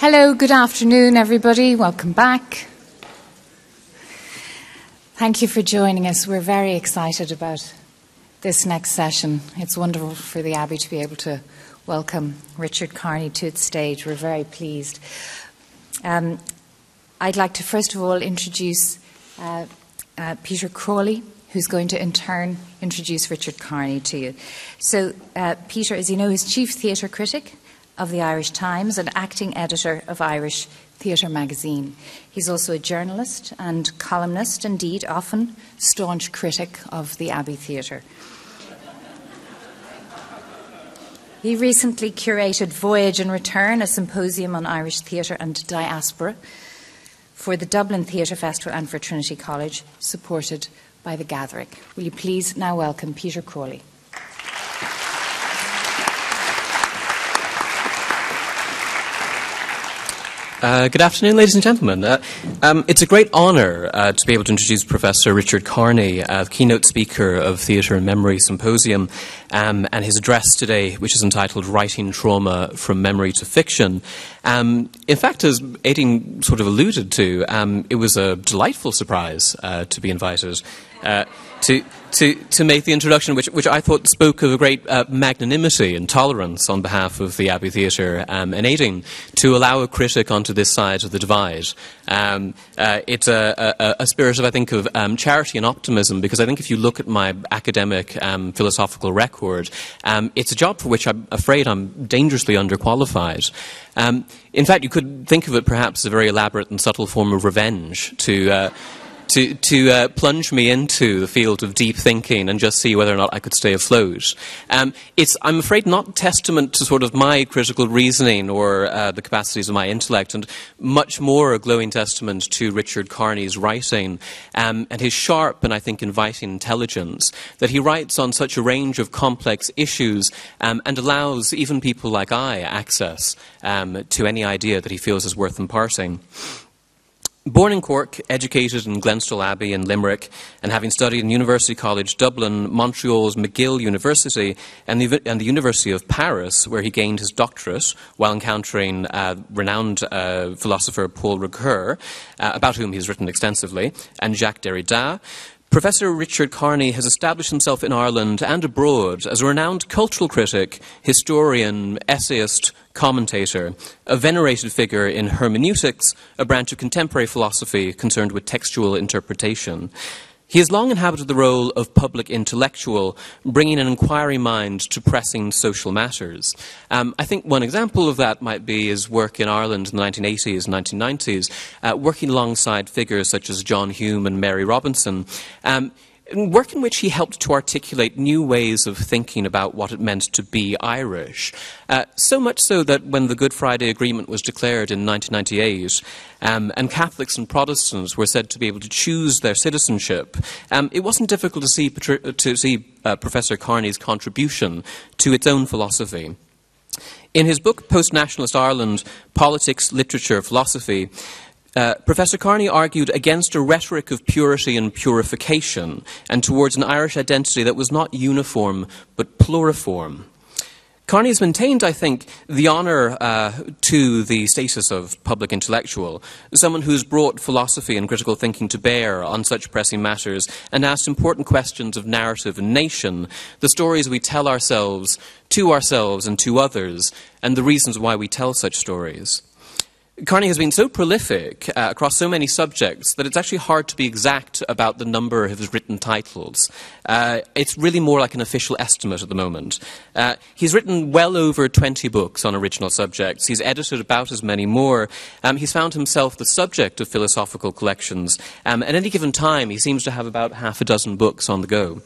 Hello, good afternoon, everybody. Welcome back. Thank you for joining us. We're very excited about this next session. It's wonderful for the Abbey to be able to welcome Richard Kearney to its stage. We're very pleased. Um, I'd like to first of all introduce uh, uh, Peter Crawley, who's going to in turn introduce Richard Kearney to you. So, uh, Peter, as you know, is chief theatre critic of the Irish Times and acting editor of Irish Theatre magazine. He's also a journalist and columnist, indeed, often staunch critic of the Abbey Theatre. He recently curated Voyage and Return, a symposium on Irish theatre and diaspora, for the Dublin Theatre Festival and for Trinity College, supported by the Gathering. Will you please now welcome Peter Crawley? Uh, good afternoon, ladies and gentlemen. Uh, um, it's a great honour uh, to be able to introduce Professor Richard Kearney, uh, keynote speaker of Theatre and Memory Symposium, um, and his address today, which is entitled Writing Trauma from Memory to Fiction. Um, in fact, as Aideen sort of alluded to, um, it was a delightful surprise uh, to be invited uh, to, to, to make the introduction, which, which I thought spoke of a great uh, magnanimity and tolerance on behalf of the Abbey Theatre um, and Aideen to allow a critic onto this side of the divide. Um, uh, it's a, a, a, spirit of, I think, of um, charity and optimism because I think if you look at my academic um, philosophical record, um, it's a job for which I'm afraid I'm dangerously underqualified. Um, in fact, you could think of it perhaps as a very elaborate and subtle form of revenge to. Uh, to, to uh, plunge me into the field of deep thinking and just see whether or not I could stay afloat. Um, it's, I'm afraid, not testament to sort of my critical reasoning or uh, the capacities of my intellect, and much more a glowing testament to Richard Kearney's writing um, and his sharp and, I think, inviting intelligence that he writes on such a range of complex issues um, and allows even people like I access um, to any idea that he feels is worth imparting. Born in Cork, educated in Glenstal Abbey in Limerick, and having studied in University College Dublin, Montreal's McGill University, and the, and the University of Paris, where he gained his doctorate while encountering uh, renowned uh, philosopher Paul Ricoeur, uh, about whom he's written extensively, and Jacques Derrida. Professor Richard Kearney has established himself in Ireland and abroad as a renowned cultural critic, historian, essayist, commentator, a venerated figure in hermeneutics, a branch of contemporary philosophy concerned with textual interpretation. He has long inhabited the role of public intellectual, bringing an inquiry mind to pressing social matters. Um, I think one example of that might be his work in Ireland in the 1980s and 1990s, uh, working alongside figures such as John Hume and Mary Robinson. Um, work in which he helped to articulate new ways of thinking about what it meant to be Irish. Uh, so much so that when the Good Friday Agreement was declared in 1998, um, and Catholics and Protestants were said to be able to choose their citizenship, um, it wasn't difficult to see, to see uh, Professor Kearney's contribution to its own philosophy. In his book, Post Nationalist Ireland Politics, Literature, Philosophy, uh, Professor Kearney argued against a rhetoric of purity and purification and towards an Irish identity that was not uniform but pluriform. Kearney has maintained, I think, the honour uh, to the status of public intellectual, someone who's brought philosophy and critical thinking to bear on such pressing matters and asked important questions of narrative and nation, the stories we tell ourselves, to ourselves and to others, and the reasons why we tell such stories. Kearney has been so prolific uh, across so many subjects that it's actually hard to be exact about the number of his written titles. Uh, it's really more like an official estimate at the moment. Uh, he's written well over 20 books on original subjects. He's edited about as many more. Um, he's found himself the subject of philosophical collections. Um, at any given time, he seems to have about half a dozen books on the go.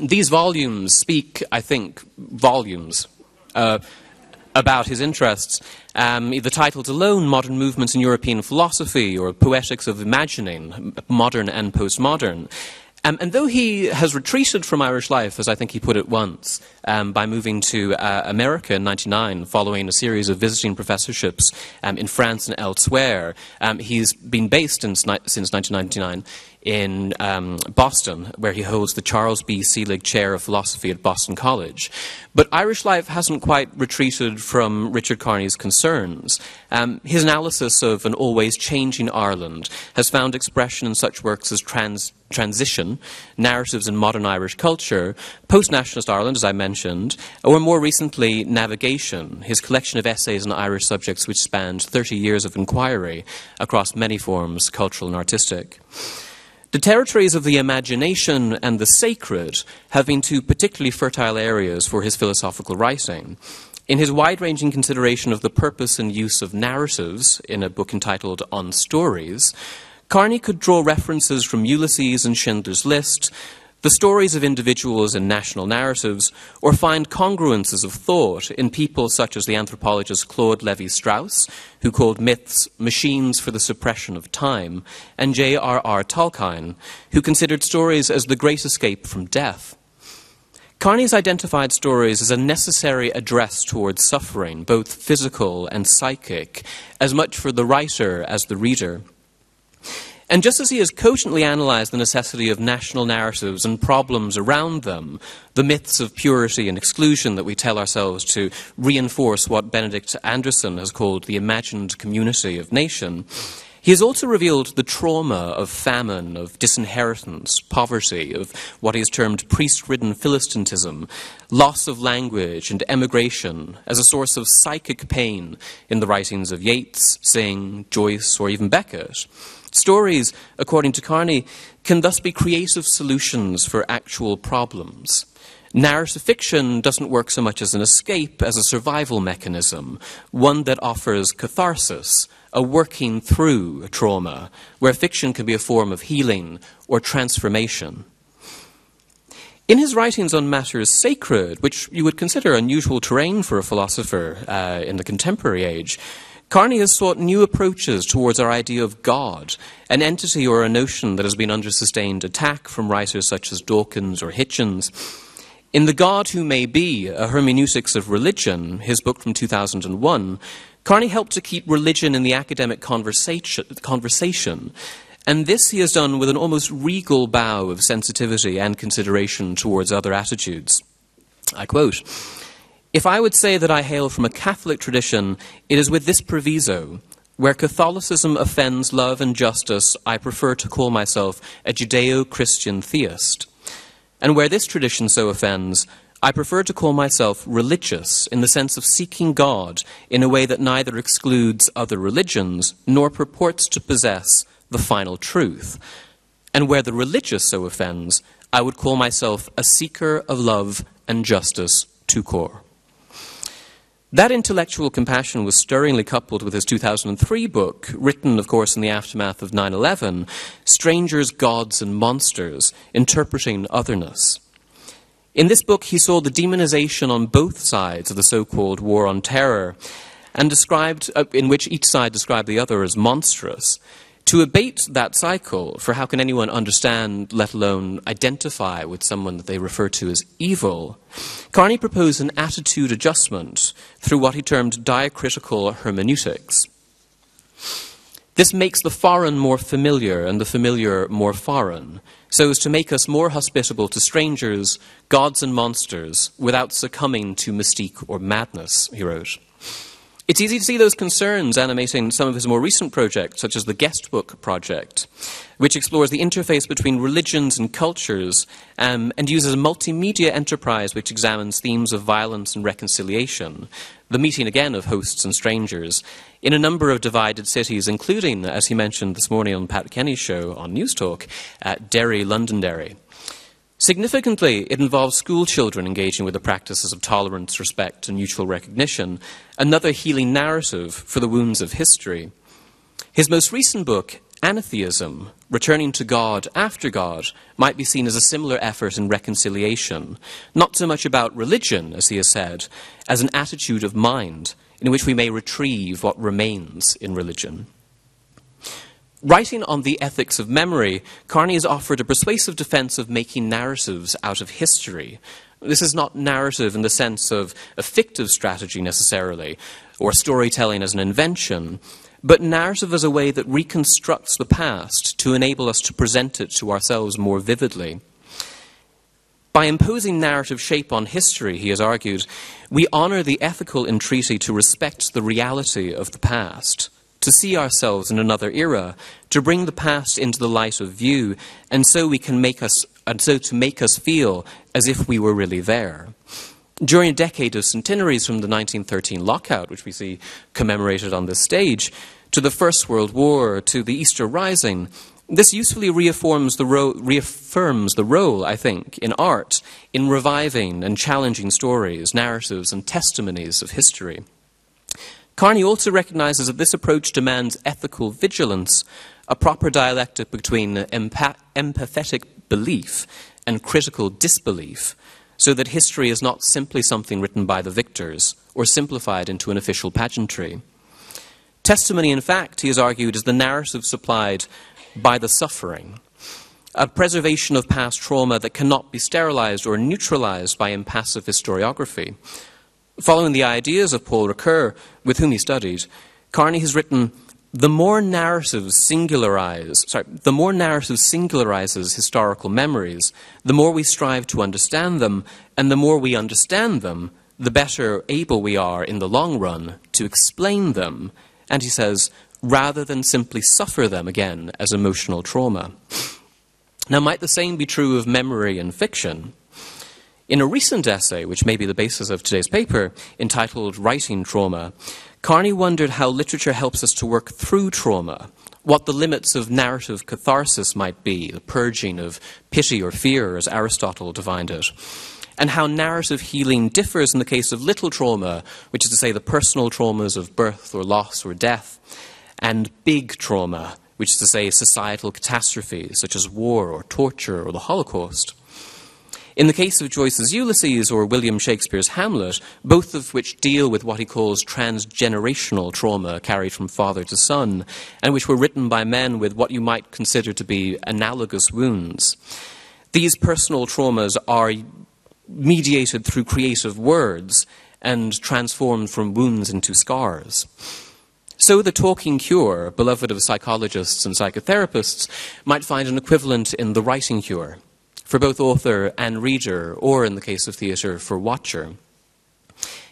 These volumes speak, I think, volumes uh, about his interests. Um, the titles alone, Modern Movements in European Philosophy or Poetics of Imagining, Modern and Postmodern. Um, and though he has retreated from Irish life, as I think he put it once, um, by moving to uh, America in 99 following a series of visiting professorships um, in France and elsewhere, um, he's been based in, since 1999 in um, Boston, where he holds the Charles B. Seelig Chair of Philosophy at Boston College. But Irish life hasn't quite retreated from Richard Kearney's concerns. Um, his analysis of an always changing Ireland has found expression in such works as trans transition, narratives in modern Irish culture, post nationalist Ireland, as I mentioned, or more recently, navigation, his collection of essays on Irish subjects which spanned 30 years of inquiry across many forms, cultural and artistic. The territories of the imagination and the sacred have been two particularly fertile areas for his philosophical writing. In his wide ranging consideration of the purpose and use of narratives in a book entitled On Stories, Kearney could draw references from Ulysses and Schindler's List, the stories of individuals in national narratives, or find congruences of thought in people such as the anthropologist Claude Levi Strauss, who called myths machines for the suppression of time, and J.R.R. Tolkien, who considered stories as the great escape from death. Kearney's identified stories as a necessary address towards suffering, both physical and psychic, as much for the writer as the reader. And just as he has cogently analysed the necessity of national narratives and problems around them, the myths of purity and exclusion that we tell ourselves to reinforce what Benedict Anderson has called the imagined community of nation, he has also revealed the trauma of famine, of disinheritance, poverty, of what he has termed priest ridden Philistinism, loss of language, and emigration as a source of psychic pain in the writings of Yeats, Synge, Joyce, or even Beckett. Stories, according to Kearney, can thus be creative solutions for actual problems. Narrative fiction doesn't work so much as an escape as a survival mechanism, one that offers catharsis, a working through a trauma, where fiction can be a form of healing or transformation. In his writings on matters sacred, which you would consider unusual terrain for a philosopher uh, in the contemporary age, Kearney has sought new approaches towards our idea of God, an entity or a notion that has been under sustained attack from writers such as Dawkins or Hitchens. In The God Who May Be, a hermeneutics of religion, his book from 2001, Kearney helped to keep religion in the academic conversation, conversation, and this he has done with an almost regal bow of sensitivity and consideration towards other attitudes. I quote, if I would say that I hail from a Catholic tradition, it is with this proviso. Where Catholicism offends love and justice, I prefer to call myself a Judeo Christian theist. And where this tradition so offends, I prefer to call myself religious in the sense of seeking God in a way that neither excludes other religions nor purports to possess the final truth. And where the religious so offends, I would call myself a seeker of love and justice to core. That intellectual compassion was stirringly coupled with his 2003 book, written, of course, in the aftermath of 9 11, Strangers, Gods, and Monsters Interpreting Otherness. In this book, he saw the demonization on both sides of the so called war on terror, and described, uh, in which each side described the other as monstrous. To abate that cycle, for how can anyone understand, let alone identify with someone that they refer to as evil, Kearney proposed an attitude adjustment through what he termed diacritical hermeneutics. This makes the foreign more familiar and the familiar more foreign, so as to make us more hospitable to strangers, gods, and monsters without succumbing to mystique or madness, he wrote. It's easy to see those concerns animating some of his more recent projects, such as the Guestbook Project, which explores the interface between religions and cultures um, and uses a multimedia enterprise which examines themes of violence and reconciliation, the meeting again of hosts and strangers, in a number of divided cities, including, as he mentioned this morning on Pat Kenny's show on Newstalk, at Derry, Londonderry. Significantly, it involves school children engaging with the practices of tolerance, respect, and mutual recognition, another healing narrative for the wounds of history. His most recent book, Anatheism, Returning to God After God, might be seen as a similar effort in reconciliation, not so much about religion, as he has said, as an attitude of mind in which we may retrieve what remains in religion. Writing on the ethics of memory, Kearney has offered a persuasive defense of making narratives out of history. This is not narrative in the sense of a fictive strategy necessarily, or storytelling as an invention, but narrative as a way that reconstructs the past to enable us to present it to ourselves more vividly. By imposing narrative shape on history, he has argued, we honour the ethical entreaty to respect the reality of the past, to see ourselves in another era, to bring the past into the light of view, and so we can make us and so to make us feel as if we were really there. During a decade of centenaries from the 1913 lockout, which we see commemorated on this stage, to the First World War, to the Easter Rising, this usefully reaffirms the, ro- reaffirms the role, I think, in art in reviving and challenging stories, narratives, and testimonies of history. Kearney also recognizes that this approach demands ethical vigilance, a proper dialectic between empath- empathetic belief and critical disbelief, so that history is not simply something written by the victors or simplified into an official pageantry. Testimony, in fact, he has argued, is the narrative supplied by the suffering, a preservation of past trauma that cannot be sterilized or neutralized by impassive historiography. Following the ideas of Paul Ricoeur, with whom he studied, Kearney has written the more narratives singularize, sorry, the more narrative singularizes historical memories, the more we strive to understand them, and the more we understand them, the better able we are in the long run to explain them. And he says, rather than simply suffer them again as emotional trauma. Now, might the same be true of memory and fiction? In a recent essay, which may be the basis of today's paper, entitled Writing Trauma, Kearney wondered how literature helps us to work through trauma, what the limits of narrative catharsis might be, the purging of pity or fear, as Aristotle defined it, and how narrative healing differs in the case of little trauma, which is to say the personal traumas of birth or loss or death, and big trauma, which is to say societal catastrophes such as war or torture or the Holocaust. In the case of Joyce's Ulysses or William Shakespeare's Hamlet, both of which deal with what he calls transgenerational trauma carried from father to son, and which were written by men with what you might consider to be analogous wounds, these personal traumas are mediated through creative words and transformed from wounds into scars. So the talking cure, beloved of psychologists and psychotherapists, might find an equivalent in the writing cure for both author and reader, or in the case of theatre, for watcher.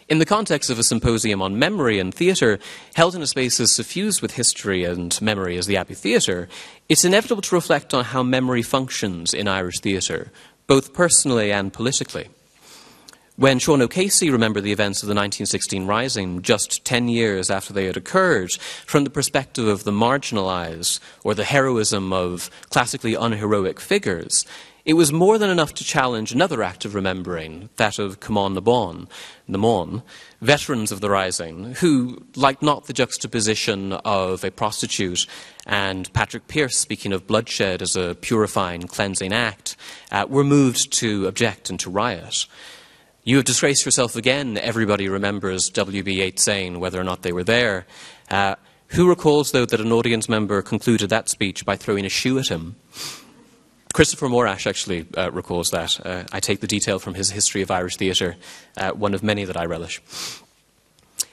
In the context of a symposium on memory and theatre, held in a space as suffused with history and memory as the Abbey Theatre, it's inevitable to reflect on how memory functions in Irish theatre, both personally and politically. When Sean O'Casey remembered the events of the 1916 Rising, just 10 years after they had occurred, from the perspective of the marginalised or the heroism of classically unheroic figures, it was more than enough to challenge another act of remembering, that of Cumann na mBan, Namon, veterans of the Rising, who, like not the juxtaposition of a prostitute and Patrick Pearse speaking of bloodshed as a purifying, cleansing act, uh, were moved to object and to riot. You have disgraced yourself again, everybody remembers W.B. Yeats saying, whether or not they were there. Uh, who recalls, though, that an audience member concluded that speech by throwing a shoe at him? Christopher Morash actually uh, recalls that. Uh, I take the detail from his History of Irish Theatre, uh, one of many that I relish.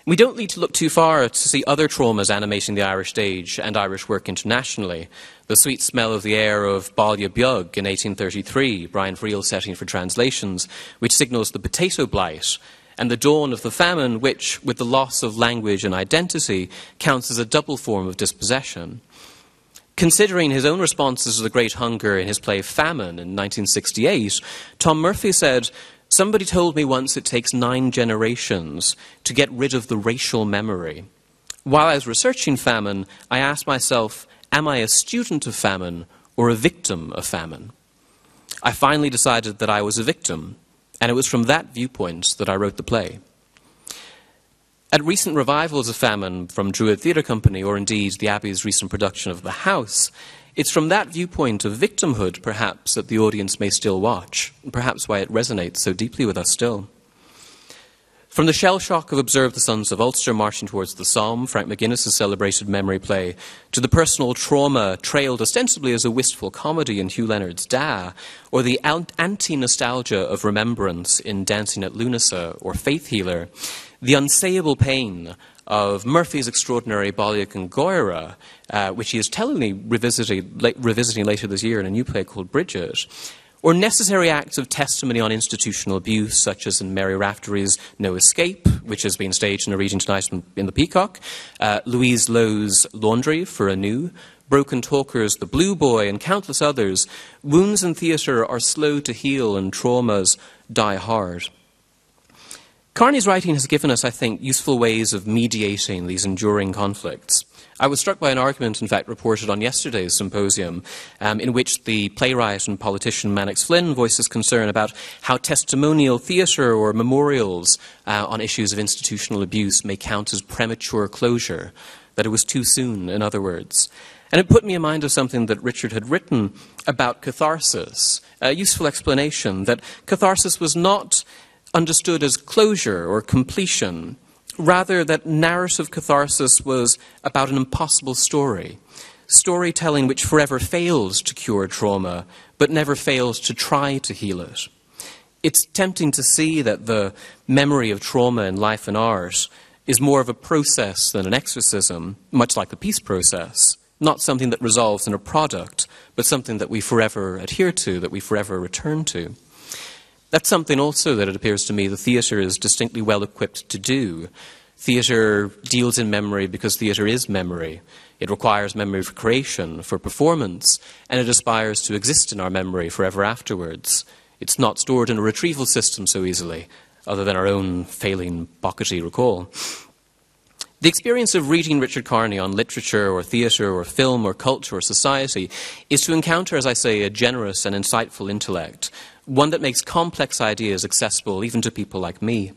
We don't need to look too far to see other traumas animating the Irish stage and Irish work internationally. The sweet smell of the air of Beag in 1833, Brian Friel setting for translations, which signals the potato blight, and the dawn of the famine, which, with the loss of language and identity, counts as a double form of dispossession. Considering his own responses to the Great Hunger in his play Famine in 1968, Tom Murphy said, Somebody told me once it takes nine generations to get rid of the racial memory. While I was researching famine, I asked myself, Am I a student of famine or a victim of famine? I finally decided that I was a victim, and it was from that viewpoint that I wrote the play. At recent revivals of Famine from Druid Theatre Company, or indeed the Abbey's recent production of The House, it's from that viewpoint of victimhood, perhaps, that the audience may still watch, and perhaps why it resonates so deeply with us still. From the shell shock of Observe the Sons of Ulster marching towards the Somme, Frank McGuinness's celebrated memory play, to the personal trauma trailed ostensibly as a wistful comedy in Hugh Leonard's Da, or the anti nostalgia of remembrance in Dancing at Lughnasa or Faith Healer, the unsayable pain of Murphy's extraordinary Bailegangaire, uh, which he is tellingly revisiting, revisiting later this year in a new play called Brigit, or necessary acts of testimony on institutional abuse, such as in Mary Raftery's No Escape, which has been staged in a reading tonight in the Peacock, uh, Louise Lowe's Laundry for ANU, Broken Talkers, The Blue Boy, and countless others, wounds in theatre are slow to heal and traumas die hard. Kearney's writing has given us, I think, useful ways of mediating these enduring conflicts. I was struck by an argument, in fact, reported on yesterday's symposium, um, in which the playwright and politician Mannix Flynn voices concern about how testimonial theatre or memorials uh, on issues of institutional abuse may count as premature closure, that it was too soon, in other words. And it put me in mind of something that Richard had written about catharsis, a useful explanation that catharsis was not understood as closure or completion, Rather, that narrative catharsis was about an impossible story. Storytelling which forever fails to cure trauma, but never fails to try to heal it. It's tempting to see that the memory of trauma in life and art is more of a process than an exorcism, much like the peace process. Not something that resolves in a product, but something that we forever adhere to, that we forever return to. That's something also that it appears to me the theatre is distinctly well equipped to do. Theatre deals in memory because theatre is memory. It requires memory for creation, for performance, and it aspires to exist in our memory forever afterwards. It's not stored in a retrieval system so easily, other than our own failing Bockety recall. The experience of reading Richard Kearney on literature or theatre or film or culture or society is to encounter, as I say, a generous and insightful intellect one that makes complex ideas accessible even to people like me,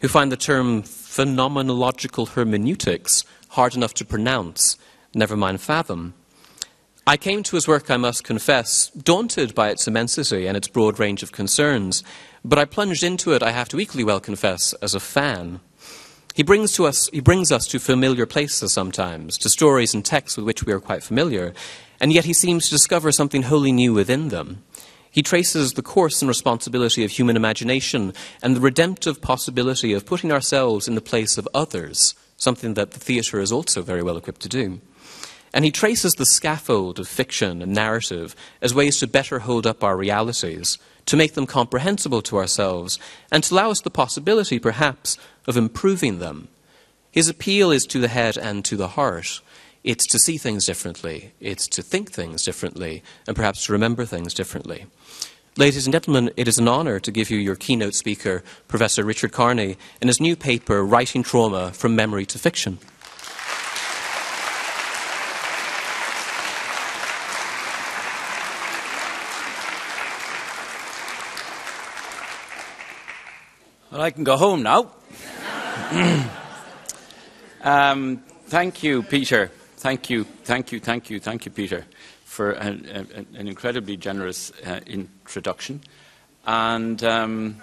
who find the term phenomenological hermeneutics hard enough to pronounce, never mind fathom. I came to his work, I must confess, daunted by its immensity and its broad range of concerns, but I plunged into it, I have to equally well confess, as a fan. He brings, to us, he brings us to familiar places sometimes, to stories and texts with which we are quite familiar, and yet he seems to discover something wholly new within them. He traces the course and responsibility of human imagination and the redemptive possibility of putting ourselves in the place of others, something that the theatre is also very well equipped to do. And he traces the scaffold of fiction and narrative as ways to better hold up our realities, to make them comprehensible to ourselves, and to allow us the possibility, perhaps, of improving them. His appeal is to the head and to the heart. It's to see things differently, it's to think things differently, and perhaps to remember things differently. Ladies and gentlemen, it is an honour to give you your keynote speaker, Professor Richard Kearney, in his new paper, Writing Trauma From Memory to Fiction. Well, I can go home now. um, thank you, Peter. Thank you, thank you, thank you, thank you, Peter for an, an, an incredibly generous uh, introduction. And um,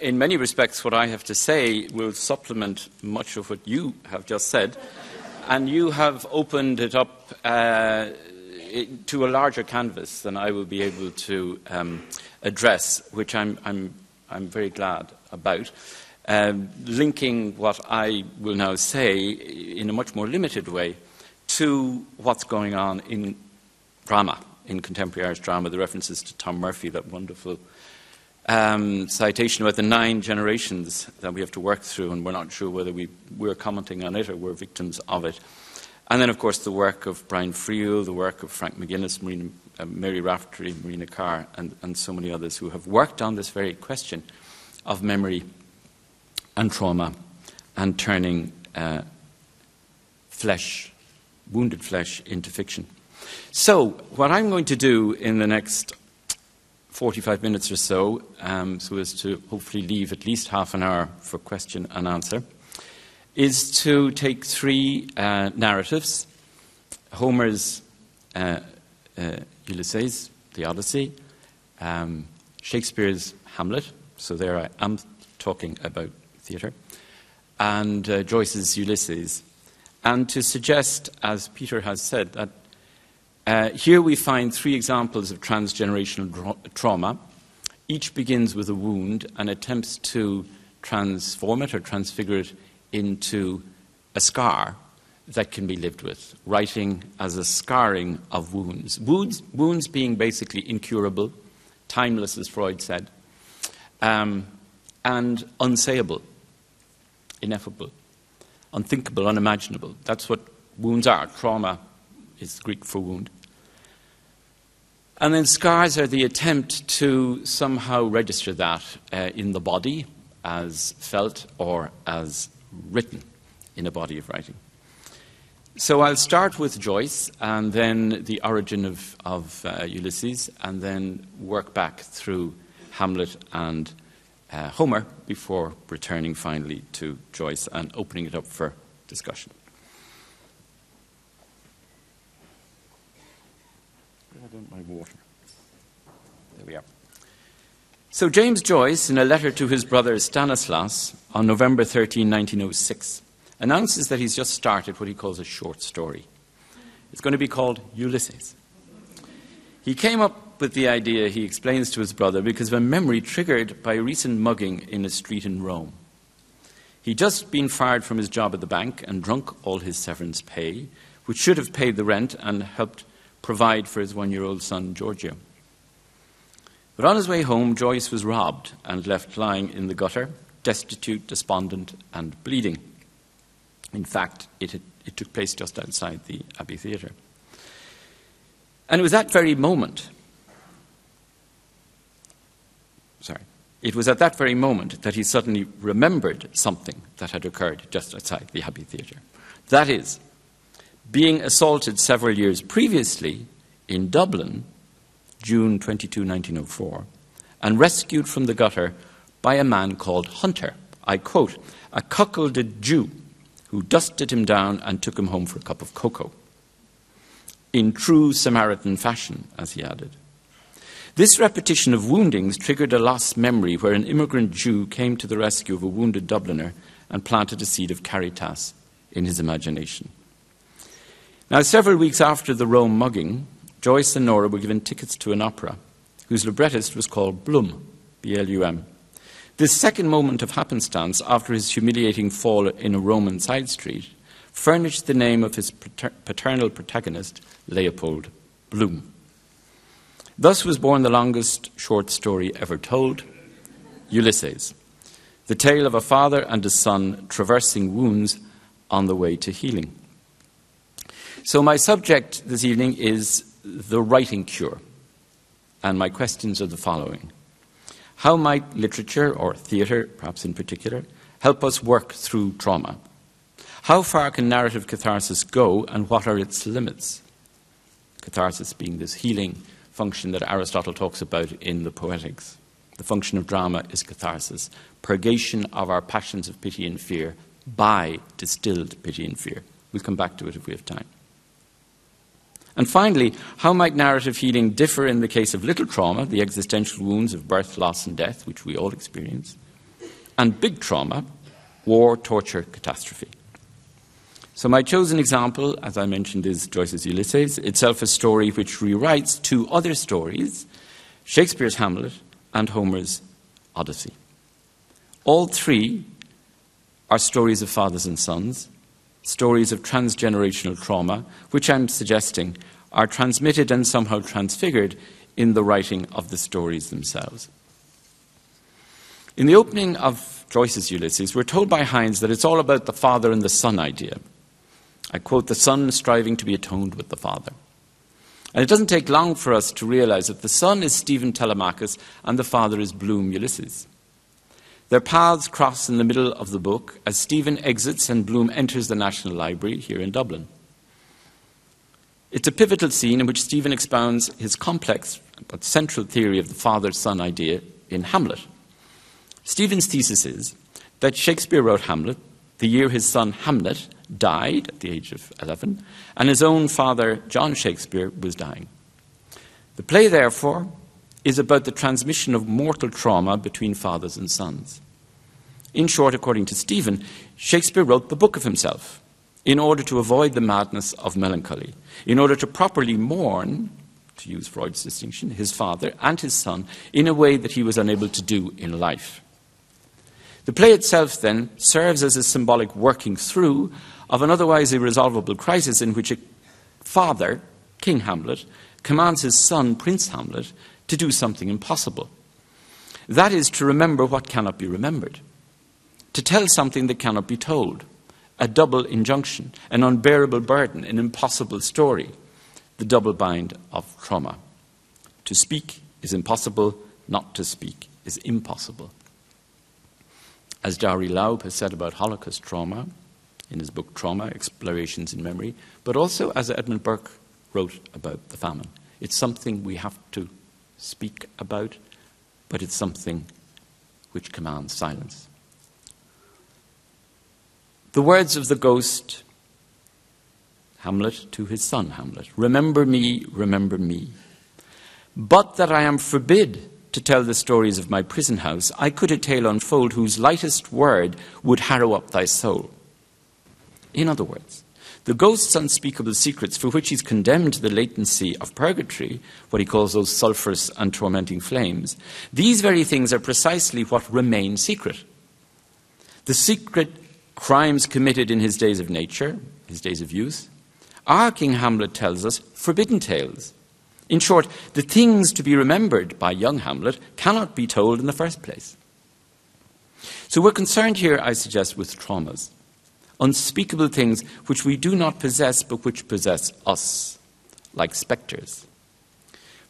in many respects, what I have to say will supplement much of what you have just said. And you have opened it up uh, to a larger canvas than I will be able to um, address, which I'm, I'm, I'm very glad about. Um, linking what I will now say in a much more limited way to what's going on in drama, in contemporary Irish drama, the references to Tom Murphy, that wonderful um, citation about the nine generations that we have to work through, and we're not sure whether we, we're commenting on it or we're victims of it. And then, of course, the work of Brian Friel, the work of Frank McGuinness, Marina, uh, Mary Raftery, Marina Carr, and, and so many others who have worked on this very question of memory and trauma and turning uh, flesh wounded flesh into fiction. So, what I'm going to do in the next 45 minutes or so, um, so as to hopefully leave at least half an hour for question and answer, is to take three uh, narratives Homer's uh, uh, Ulysses, the Odyssey, um, Shakespeare's Hamlet, so there I am talking about theatre, and uh, Joyce's Ulysses, and to suggest, as Peter has said, that uh, here we find three examples of transgenerational tra trauma. Each begins with a wound and attempts to transform it or transfigure it into a scar that can be lived with, writing as a scarring of wounds. Wounds, wounds being basically incurable, timeless, as Freud said, um, and unsayable, ineffable, unthinkable, unimaginable. That's what wounds are. Trauma is Greek for wound. And then scars are the attempt to somehow register that uh, in the body as felt or as written in a body of writing. So I'll start with Joyce and then the origin of, of uh, Ulysses and then work back through Hamlet and uh, Homer before returning finally to Joyce and opening it up for discussion. my water. There we are. So, James Joyce, in a letter to his brother Stanislaus on November 13, 1906, announces that he's just started what he calls a short story. It's going to be called Ulysses. He came up with the idea, he explains to his brother, because of a memory triggered by a recent mugging in a street in Rome. He'd just been fired from his job at the bank and drunk all his severance pay, which should have paid the rent and helped provide for his one year old son, Giorgio. But on his way home, Joyce was robbed and left lying in the gutter, destitute, despondent, and bleeding. In fact, it, had, it took place just outside the Abbey Theatre. And it was that very moment, sorry, it was at that very moment that he suddenly remembered something that had occurred just outside the Abbey Theatre. That is, being assaulted several years previously in Dublin, June 22, 1904, and rescued from the gutter by a man called Hunter. I quote, a cuckolded Jew who dusted him down and took him home for a cup of cocoa. In true Samaritan fashion, as he added. This repetition of woundings triggered a lost memory where an immigrant Jew came to the rescue of a wounded Dubliner and planted a seed of caritas in his imagination. Now, several weeks after the Rome mugging, Joyce and Nora were given tickets to an opera whose librettist was called Blum, B L U M. This second moment of happenstance after his humiliating fall in a Roman side street furnished the name of his paternal protagonist, Leopold Bloom. Thus was born the longest short story ever told, Ulysses, the tale of a father and a son traversing wounds on the way to healing. So, my subject this evening is the writing cure. And my questions are the following How might literature, or theatre perhaps in particular, help us work through trauma? How far can narrative catharsis go, and what are its limits? Catharsis being this healing function that Aristotle talks about in the Poetics. The function of drama is catharsis, purgation of our passions of pity and fear by distilled pity and fear. We'll come back to it if we have time. And finally, how might narrative healing differ in the case of little trauma, the existential wounds of birth, loss, and death, which we all experience, and big trauma, war, torture, catastrophe? So, my chosen example, as I mentioned, is Joyce's Ulysses, itself a story which rewrites two other stories Shakespeare's Hamlet and Homer's Odyssey. All three are stories of fathers and sons, stories of transgenerational trauma, which I'm suggesting are transmitted and somehow transfigured in the writing of the stories themselves. In the opening of Joyce's Ulysses, we're told by Haines that it's all about the father and the son idea. I quote, the son striving to be atoned with the father. And it doesn't take long for us to realize that the son is Stephen Telemachus and the father is Bloom Ulysses. Their paths cross in the middle of the book as Stephen exits and Bloom enters the National Library here in Dublin. It's a pivotal scene in which Stephen expounds his complex but central theory of the father son idea in Hamlet. Stephen's thesis is that Shakespeare wrote Hamlet the year his son Hamlet died at the age of 11, and his own father, John Shakespeare, was dying. The play, therefore, is about the transmission of mortal trauma between fathers and sons. In short, according to Stephen, Shakespeare wrote the book of himself in order to avoid the madness of melancholy, in order to properly mourn, to use Freud's distinction, his father and his son in a way that he was unable to do in life. The play itself, then, serves as a symbolic working through of an otherwise irresolvable crisis in which a father, King Hamlet, commands his son, Prince Hamlet, to do something impossible. That is to remember what cannot be remembered, to tell something that cannot be told, a double injunction, an unbearable burden, an impossible story, the double bind of trauma. To speak is impossible, not to speak is impossible. As Dori Laub has said about Holocaust trauma in his book Trauma Explorations in Memory, but also as Edmund Burke wrote about the famine. It's something we have to speak about, but it's something which commands silence. The words of the ghost, Hamlet to his son Hamlet Remember me, remember me. But that I am forbid to tell the stories of my prison house, I could a tale unfold whose lightest word would harrow up thy soul. In other words, the ghost's unspeakable secrets for which he's condemned to the latency of purgatory, what he calls those sulphurous and tormenting flames, these very things are precisely what remain secret. The secret crimes committed in his days of nature, his days of youth, are, King Hamlet tells us, forbidden tales. In short, the things to be remembered by young Hamlet cannot be told in the first place. So we're concerned here, I suggest, with traumas unspeakable things which we do not possess but which possess us, like spectres.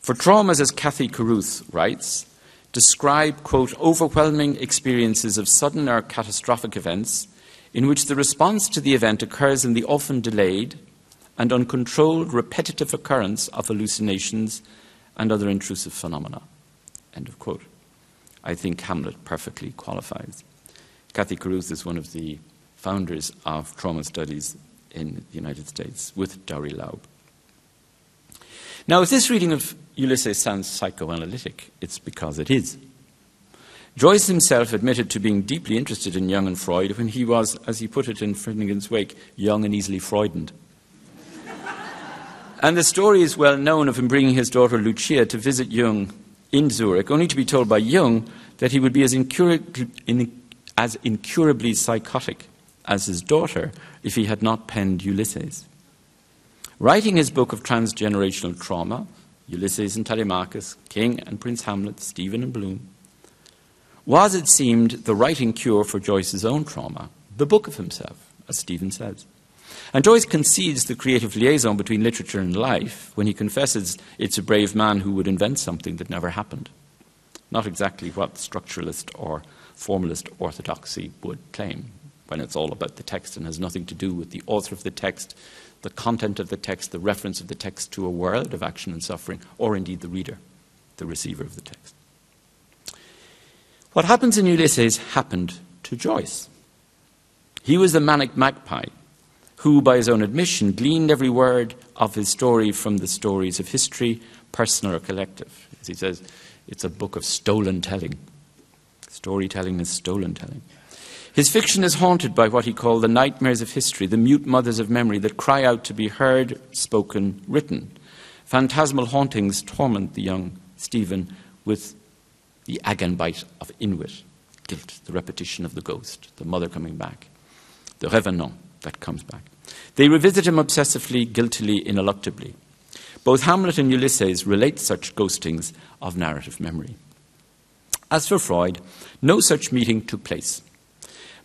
For traumas, as Cathy Caruth writes, describe, quote, overwhelming experiences of sudden or catastrophic events in which the response to the event occurs in the often delayed and uncontrolled repetitive occurrence of hallucinations and other intrusive phenomena. End of quote. I think Hamlet perfectly qualifies. Cathy Caruth is one of the founders of trauma studies in the United States with Dori Laub. Now, if this reading of Ulysses sounds psychoanalytic, it's because it is. Joyce himself admitted to being deeply interested in Jung and Freud when he was, as he put it in Finnegans Wake, young and easily Freudened. And the story is well known of him bringing his daughter Lucia to visit Jung in Zurich, only to be told by Jung that he would be as, incurably, as incurably psychotic as his daughter if he had not penned Ulysses. Writing his book of transgenerational trauma, Ulysses and Telemachus, King and Prince Hamlet, Stephen and Bloom, was, it seemed, the writing cure for Joyce's own trauma, the book of himself, as Stephen says. And Joyce concedes the creative liaison between literature and life when he confesses it's a brave man who would invent something that never happened. Not exactly what structuralist or formalist orthodoxy would claim when it's all about the text and has nothing to do with the author of the text, the content of the text, the reference of the text to a world of action and suffering, or indeed the reader, the receiver of the text. What happens in Ulysses happened to Joyce. He was the manic magpie who, by his own admission, gleaned every word of his story from the stories of history, personal or collective. As he says, it's a book of stolen telling. Storytelling is stolen telling. His fiction is haunted by what he called the nightmares of history, the mute mothers of memory that cry out to be heard, spoken, written. Phantasmal hauntings torment the young Stephen with the agenbite of inwit, guilt, the repetition of the ghost, the mother coming back, the revenant that comes back. They revisit him obsessively, guiltily, ineluctably. Both Hamlet and Ulysses relate such ghostings of narrative memory. As for Freud, no such meeting took place.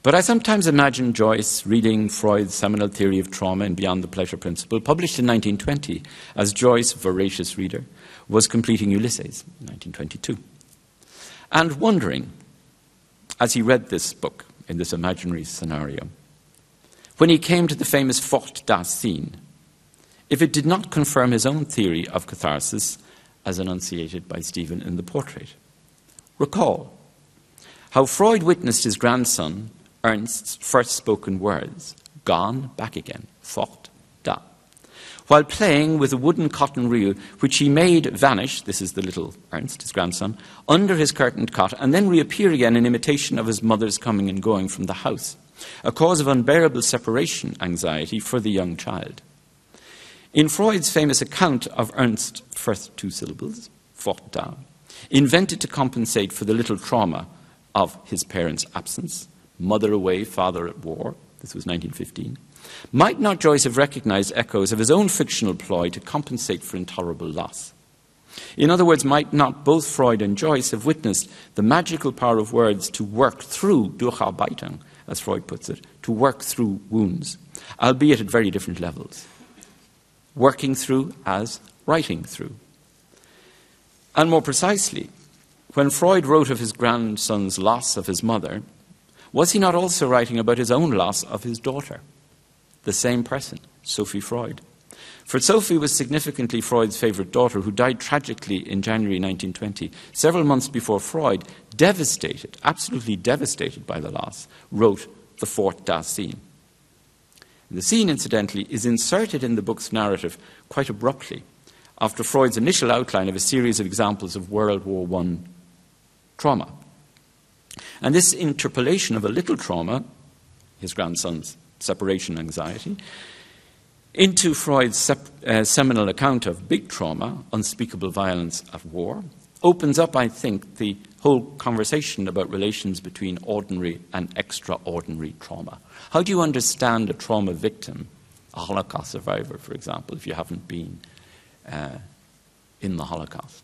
But I sometimes imagine Joyce reading Freud's seminal theory of trauma in Beyond the Pleasure Principle, published in 1920, as Joyce, voracious reader, was completing Ulysses in 1922. And wondering, as he read this book in this imaginary scenario, when he came to the famous Fort da scene, if it did not confirm his own theory of catharsis as enunciated by Stephen in the portrait. Recall how Freud witnessed his grandson Ernst's first spoken words, gone, back again, fort. While playing with a wooden cotton reel, which he made vanish, this is the little Ernst, his grandson, under his curtained cot, and then reappear again in imitation of his mother's coming and going from the house, a cause of unbearable separation anxiety for the young child. In Freud's famous account of Ernst's first two syllables, fort da, invented to compensate for the little trauma of his parents' absence, mother away, father at war. This was 1915. Might not Joyce have recognized echoes of his own fictional ploy to compensate for intolerable loss? In other words, might not both Freud and Joyce have witnessed the magical power of words to work through Durcharbeitung, as Freud puts it, to work through wounds, albeit at very different levels. Working through as writing through. And more precisely, when Freud wrote of his grandson's loss of his mother, was he not also writing about his own loss of his daughter? The same person, Sophie Freud. For Sophie was significantly Freud's favourite daughter, who died tragically in January 1920, several months before Freud, devastated, absolutely devastated by the loss, wrote the Fort da scene. The scene, incidentally, is inserted in the book's narrative quite abruptly after Freud's initial outline of a series of examples of World War I trauma. And this interpolation of a little trauma, his grandson's separation anxiety, into Freud's sep- uh, seminal account of big trauma, unspeakable violence at war, opens up, I think, the whole conversation about relations between ordinary and extraordinary trauma. How do you understand a trauma victim, a Holocaust survivor, for example, if you haven't been uh, in the Holocaust?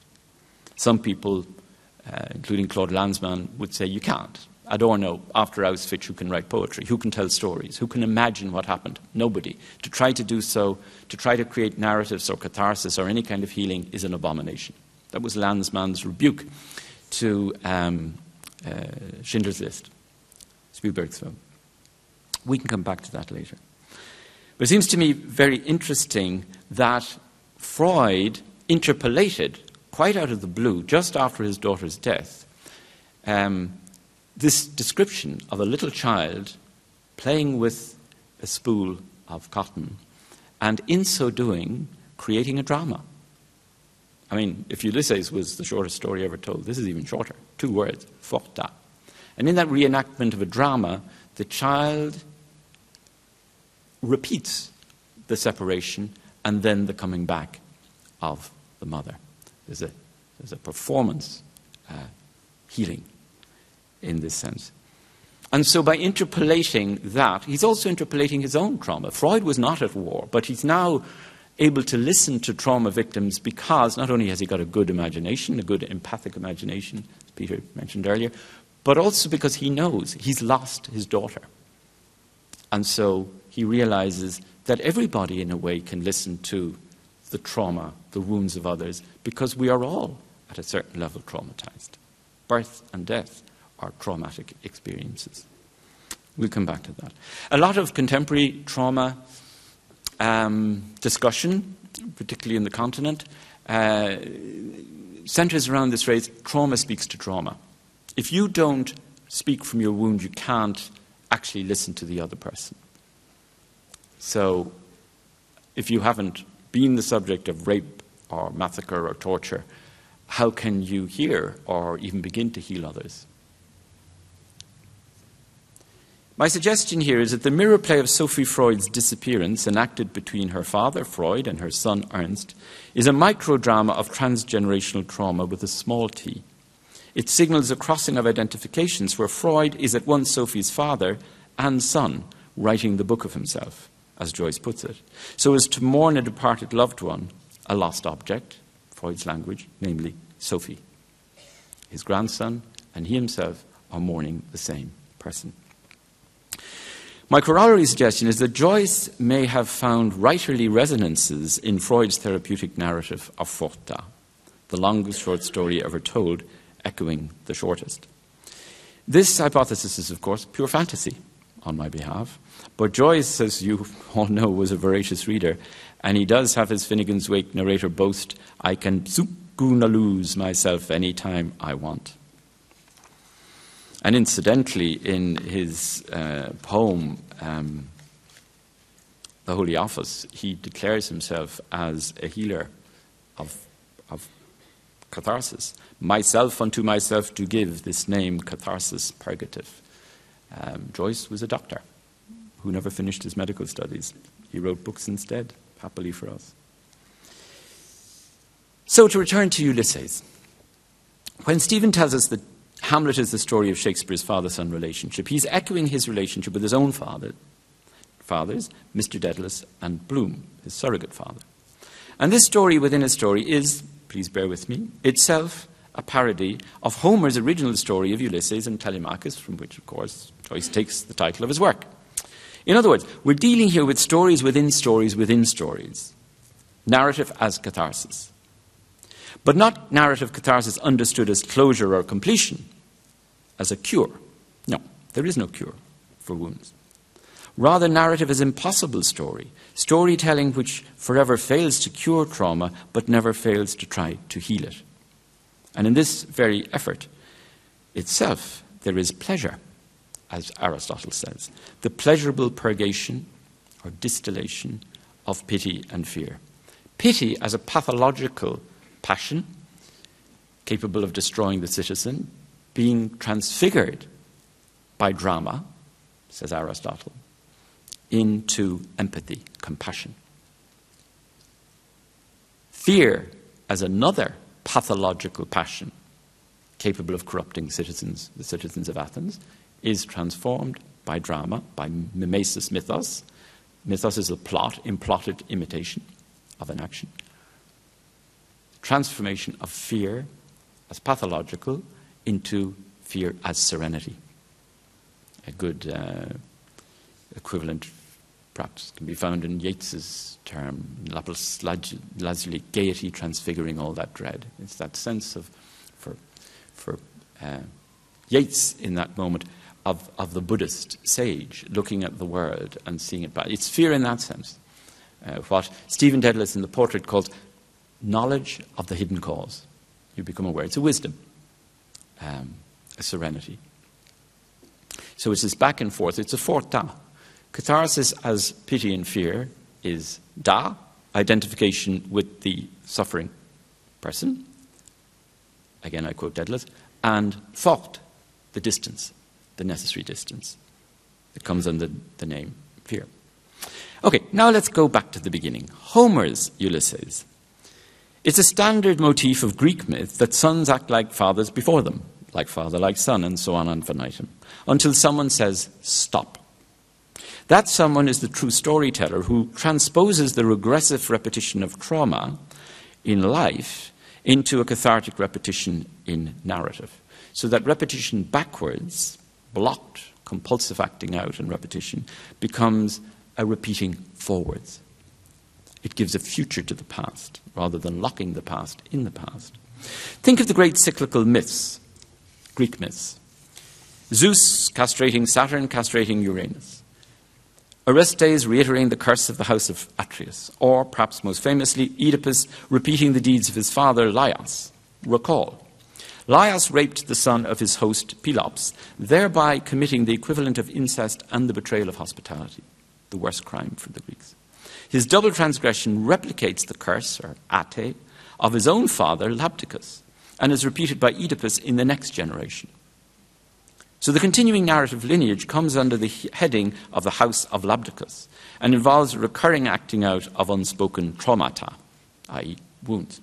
Some people, uh, including Claude Lanzmann, would say you can't. Adorno, after Auschwitz, who can write poetry, who can tell stories, who can imagine what happened? Nobody. To try to do so, to try to create narratives or catharsis or any kind of healing is an abomination. That was Lanzmann's rebuke to um, uh, Schindler's List, Spielberg's film. We can come back to that later. But it seems to me very interesting that Freud interpolated, quite out of the blue, just after his daughter's death, um, this description of a little child playing with a spool of cotton and in so doing creating a drama. I mean, if Ulysses was the shortest story ever told, this is even shorter. Two words, fort da. And in that reenactment of a drama, the child repeats the separation and then the coming back of the mother. There's a, there's a performance uh, healing in this sense. And so, by interpolating that, he's also interpolating his own trauma. Freud was not at war, but he's now able to listen to trauma victims because not only has he got a good imagination, a good empathic imagination, as Peter mentioned earlier, but also because he knows he's lost his daughter. And so he realizes that everybody, in a way, can listen to the trauma, the wounds of others, because we are all, at a certain level, traumatized. Birth and death are traumatic experiences. We'll come back to that. A lot of contemporary trauma um, discussion, particularly in the continent, uh, centers around this phrase trauma speaks to trauma. If you don't speak from your wound, you can't actually listen to the other person. So, if you haven't been the subject of rape or massacre or torture, how can you hear or even begin to heal others? My suggestion here is that the mirror play of Sophie Freud's disappearance, enacted between her father, Freud, and her son, Ernst, is a microdrama of transgenerational trauma with a small t. It signals a crossing of identifications where Freud is at once Sophie's father and son, writing the book of himself, as Joyce puts it, so as to mourn a departed loved one, a lost object, Freud's language, namely Sophie. His grandson and he himself are mourning the same person. My corollary suggestion is that Joyce may have found writerly resonances in Freud's therapeutic narrative of Fort da, the longest short story ever told, echoing the shortest. This hypothesis is, of course, pure fantasy on my behalf, but Joyce, as you all know, was a voracious reader, and he does have his Finnegans Wake narrator boast, I can lose myself any time I want. And incidentally, in his uh, poem, um, The Holy Office, he declares himself as a healer of, of catharsis. Myself unto myself to give this name, catharsis purgative. Um, Joyce was a doctor who never finished his medical studies. He wrote books instead, happily for us. So, to return to Ulysses. When Stephen tells us that Hamlet is the story of Shakespeare's father son relationship. He's echoing his relationship with his own father, fathers, Mr. Dedalus and Bloom, his surrogate father. And this story within a story is, please bear with me, itself a parody of Homer's original story of Ulysses and Telemachus, from which, of course, Joyce takes the title of his work. In other words, we're dealing here with stories within stories within stories, narrative as catharsis. But not narrative catharsis understood as closure or completion, as a cure. No, there is no cure for wounds. Rather, narrative is impossible story, storytelling which forever fails to cure trauma but never fails to try to heal it. And in this very effort itself, there is pleasure, as Aristotle says, the pleasurable purgation or distillation of pity and fear. Pity as a pathological passion capable of destroying the citizen, being transfigured by drama, says Aristotle, into empathy, compassion. Fear as another pathological passion capable of corrupting citizens, the citizens of Athens, is transformed by drama, by mimesis mythos. Mythos is a plot, implotted imitation of an action. Transformation of fear as pathological into fear as serenity. A good uh, equivalent, perhaps, can be found in Yeats's term, lapis lazuli, gaiety transfiguring all that dread. It's that sense of, for, for uh, Yeats in that moment, of, of the Buddhist sage looking at the world and seeing it. by. it's fear in that sense. Uh, what Stephen Dedalus in the portrait calls knowledge of the hidden cause. You become aware. It's a wisdom, um, a serenity. So it's this back and forth. It's a fort da. Catharsis as pity and fear is da, identification with the suffering person. Again, I quote Dedalus. And thought, the distance, the necessary distance that comes under the name fear. Okay, now let's go back to the beginning. Homer's Ulysses it's a standard motif of Greek myth that sons act like fathers before them, like father, like son, and so on infinitum, until someone says, stop. That someone is the true storyteller who transposes the regressive repetition of trauma in life into a cathartic repetition in narrative. So that repetition backwards, blocked, compulsive acting out and repetition, becomes a repeating forwards. It gives a future to the past rather than locking the past in the past. Think of the great cyclical myths, Greek myths. Zeus castrating Saturn, castrating Uranus. Orestes reiterating the curse of the house of Atreus, or perhaps most famously, Oedipus repeating the deeds of his father Laius. Recall. Laius raped the son of his host Pelops, thereby committing the equivalent of incest and the betrayal of hospitality, the worst crime for the Greeks. His double transgression replicates the curse, or ate, of his own father, Labdacus, and is repeated by Oedipus in the next generation. So the continuing narrative lineage comes under the heading of the House of Labdacus and involves a recurring acting out of unspoken traumata, i.e., wounds.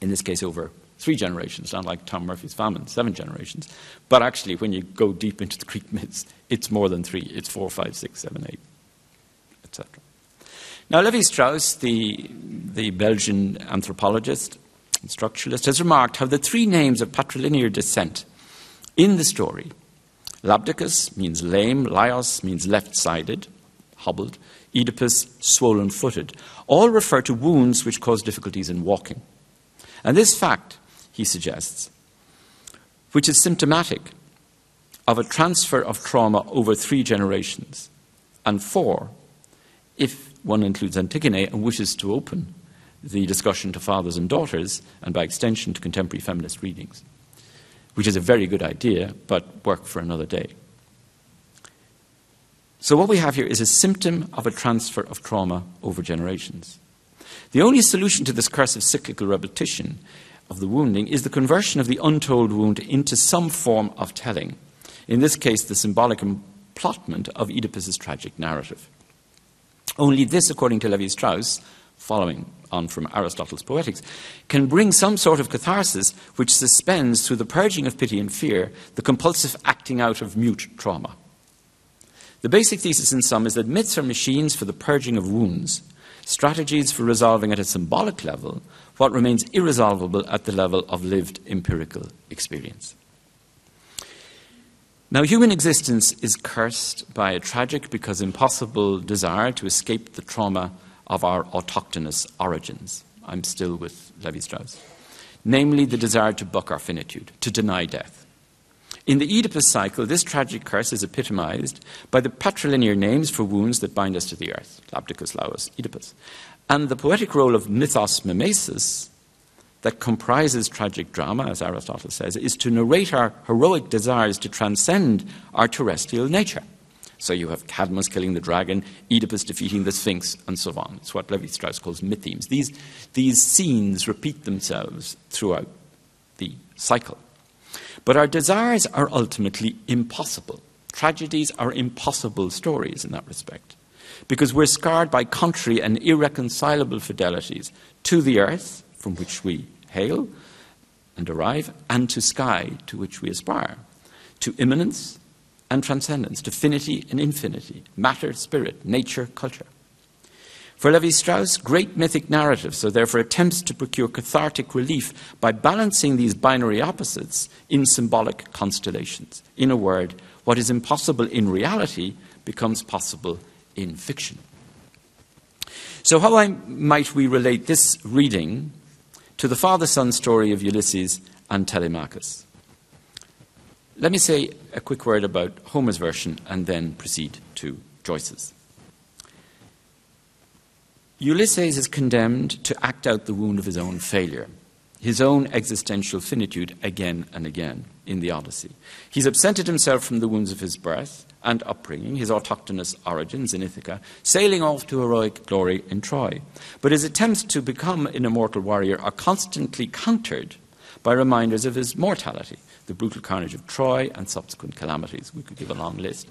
In this case, over three generations, not like Tom Murphy's famine, seven generations. But actually, when you go deep into the Greek myths, it's more than three, it's four, five, six, seven, eight, etc. Now, Levi Strauss, the, the Belgian anthropologist and structuralist, has remarked how the three names of patrilinear descent in the story Labdacus means lame, Laios means left sided, hobbled, Oedipus, swollen footed, all refer to wounds which cause difficulties in walking. And this fact, he suggests, which is symptomatic of a transfer of trauma over three generations, and four, if one includes Antigone and wishes to open the discussion to fathers and daughters, and by extension to contemporary feminist readings, which is a very good idea, but work for another day. So, what we have here is a symptom of a transfer of trauma over generations. The only solution to this curse of cyclical repetition of the wounding is the conversion of the untold wound into some form of telling. In this case, the symbolic emplotment of Oedipus's tragic narrative. Only this, according to Levi Strauss, following on from Aristotle's Poetics, can bring some sort of catharsis which suspends, through the purging of pity and fear, the compulsive acting out of mute trauma. The basic thesis in sum is that myths are machines for the purging of wounds, strategies for resolving at a symbolic level what remains irresolvable at the level of lived empirical experience. Now, human existence is cursed by a tragic because impossible desire to escape the trauma of our autochthonous origins. I'm still with Levi Strauss. Namely, the desire to buck our finitude, to deny death. In the Oedipus cycle, this tragic curse is epitomized by the patrilinear names for wounds that bind us to the earth Labdacus, Laius, Oedipus. And the poetic role of mythos mimesis, that comprises tragic drama, as Aristotle says, is to narrate our heroic desires to transcend our terrestrial nature. So you have Cadmus killing the dragon, Oedipus defeating the Sphinx, and so on. It's what Levi Strauss calls mythemes. These, these scenes repeat themselves throughout the cycle. But our desires are ultimately impossible. Tragedies are impossible stories in that respect. Because we're scarred by contrary and irreconcilable fidelities to the earth, from which we hail and arrive, and to sky to which we aspire, to immanence and transcendence, to finity and infinity, matter, spirit, nature, culture. For Levi Strauss, great mythic narratives are therefore attempts to procure cathartic relief by balancing these binary opposites in symbolic constellations. In a word, what is impossible in reality becomes possible in fiction. So, how I, might we relate this reading to the father son story of Ulysses and Telemachus. Let me say a quick word about Homer's version and then proceed to Joyce's. Ulysses is condemned to act out the wound of his own failure, his own existential finitude again and again in the Odyssey. He's absented himself from the wounds of his birth and upbringing, his autochthonous origins in Ithaca, sailing off to heroic glory in Troy. But his attempts to become an immortal warrior are constantly countered by reminders of his mortality, the brutal carnage of Troy and subsequent calamities. We could give a long list.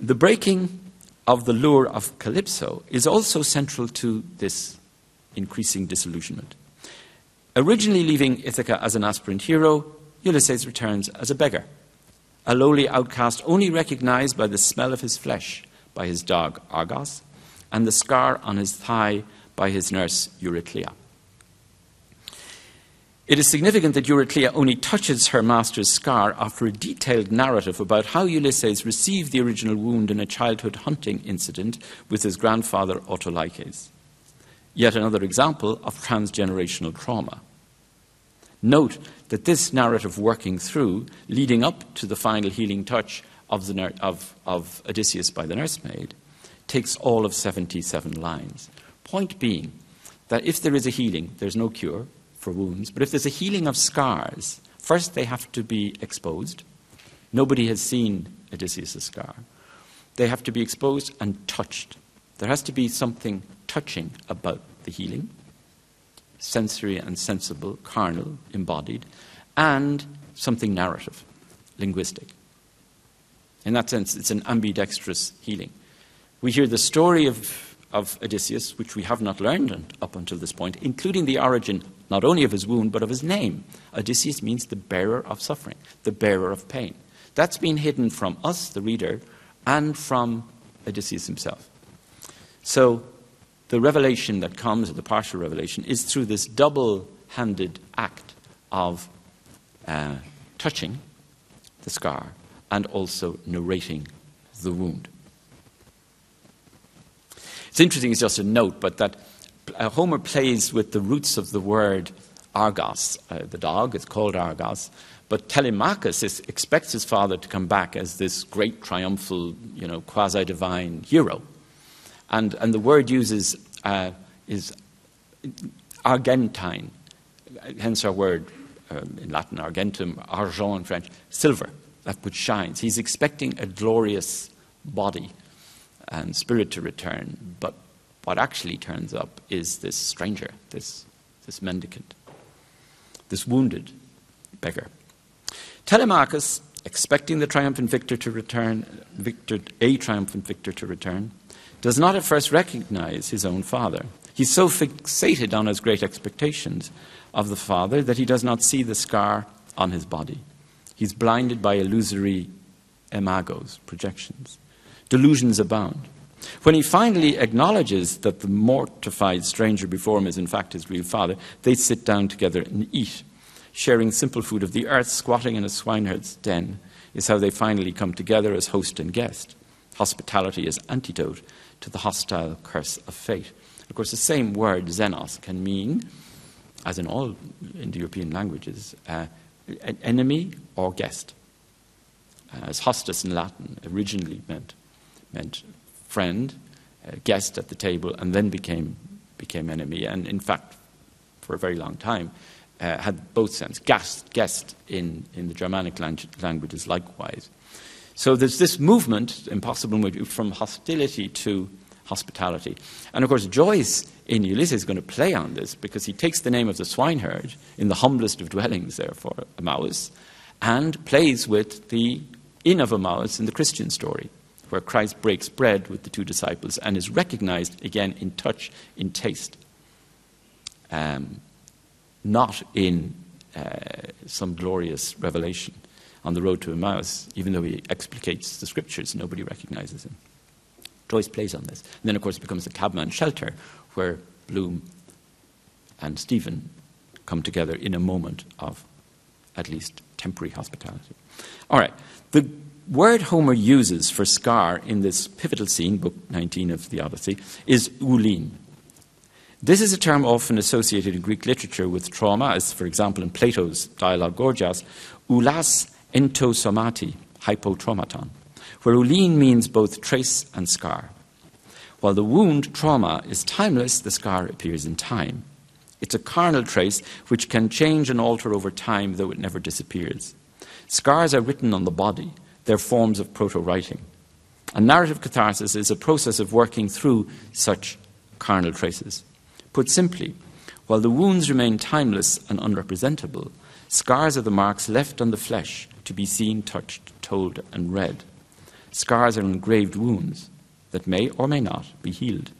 The breaking of the lure of Calypso is also central to this increasing disillusionment. Originally leaving Ithaca as an aspirant hero, Ulysses returns as a beggar a lowly outcast only recognized by the smell of his flesh by his dog Argos, and the scar on his thigh by his nurse Eurycleia. It is significant that Eurycleia only touches her master's scar after a detailed narrative about how Ulysses received the original wound in a childhood hunting incident with his grandfather Autolycus. Yet another example of transgenerational trauma. Note that this narrative working through, leading up to the final healing touch of, the, of, of Odysseus by the nursemaid, takes all of 77 lines. Point being that if there is a healing, there's no cure for wounds, but if there's a healing of scars, first they have to be exposed. Nobody has seen Odysseus' scar. They have to be exposed and touched. There has to be something touching about the healing sensory and sensible, carnal, embodied, and something narrative, linguistic. In that sense, it's an ambidextrous healing. We hear the story of, of Odysseus, which we have not learned up until this point, including the origin not only of his wound, but of his name. Odysseus means the bearer of suffering, the bearer of pain. That's been hidden from us, the reader, and from Odysseus himself. So the revelation that comes, the partial revelation, is through this double handed act of uh, touching the scar and also narrating the wound. It's interesting, it's just a note, but that uh, Homer plays with the roots of the word Argos. Uh, the dog is called Argos, but Telemachus is, expects his father to come back as this great triumphal, you know, quasi divine hero. And, and the word uses uh, is argentine, hence our word um, in Latin, argentum, argent in French, silver, that which shines. He's expecting a glorious body and spirit to return, but what actually turns up is this stranger, this, this mendicant, this wounded beggar. Telemachus, expecting the triumphant victor to return, victor, a triumphant victor to return, does not at first recognize his own father. He's so fixated on his great expectations of the Father that he does not see the scar on his body. He's blinded by illusory imagos, projections. Delusions abound. When he finally acknowledges that the mortified stranger before him is in fact his real father, they sit down together and eat, sharing simple food of the earth, squatting in a swineherd's den, is how they finally come together as host and guest. Hospitality is antidote to the hostile curse of fate. Of course, the same word, xenos, can mean, as in all Indo-European languages, uh, an enemy or guest. Uh, as hostis in Latin originally meant, meant friend, uh, guest at the table, and then became, became enemy. And in fact, for a very long time, uh, had both sense. Guest, guest in, in the Germanic languages likewise. So there's this movement, impossible movement, from hostility to hospitality. And of course, Joyce in Ulysses is going to play on this because he takes the name of the swineherd in the humblest of dwellings, therefore, Eumaeus, and plays with the inn of Emmaus in the Christian story, where Christ breaks bread with the two disciples and is recognized again in touch, in taste, um, not in uh, some glorious revelation on the road to Emmaus, even though he explicates the scriptures, nobody recognizes him. Joyce plays on this. And then, of course, it becomes the cabman shelter, where Bloom and Stephen come together in a moment of at least temporary hospitality. All right. The word Homer uses for scar in this pivotal scene, Book 19 of the Odyssey, is ulin. This is a term often associated in Greek literature with trauma, as, for example, in Plato's dialogue Gorgias, ulas entosomati, hypotraumaton where ulin means both trace and scar. While the wound, trauma, is timeless, the scar appears in time. It's a carnal trace which can change and alter over time, though it never disappears. Scars are written on the body, they're forms of proto writing. And narrative catharsis is a process of working through such carnal traces. Put simply, while the wounds remain timeless and unrepresentable, scars are the marks left on the flesh to be seen, touched, told, and read. Scars are engraved wounds that may or may not be healed.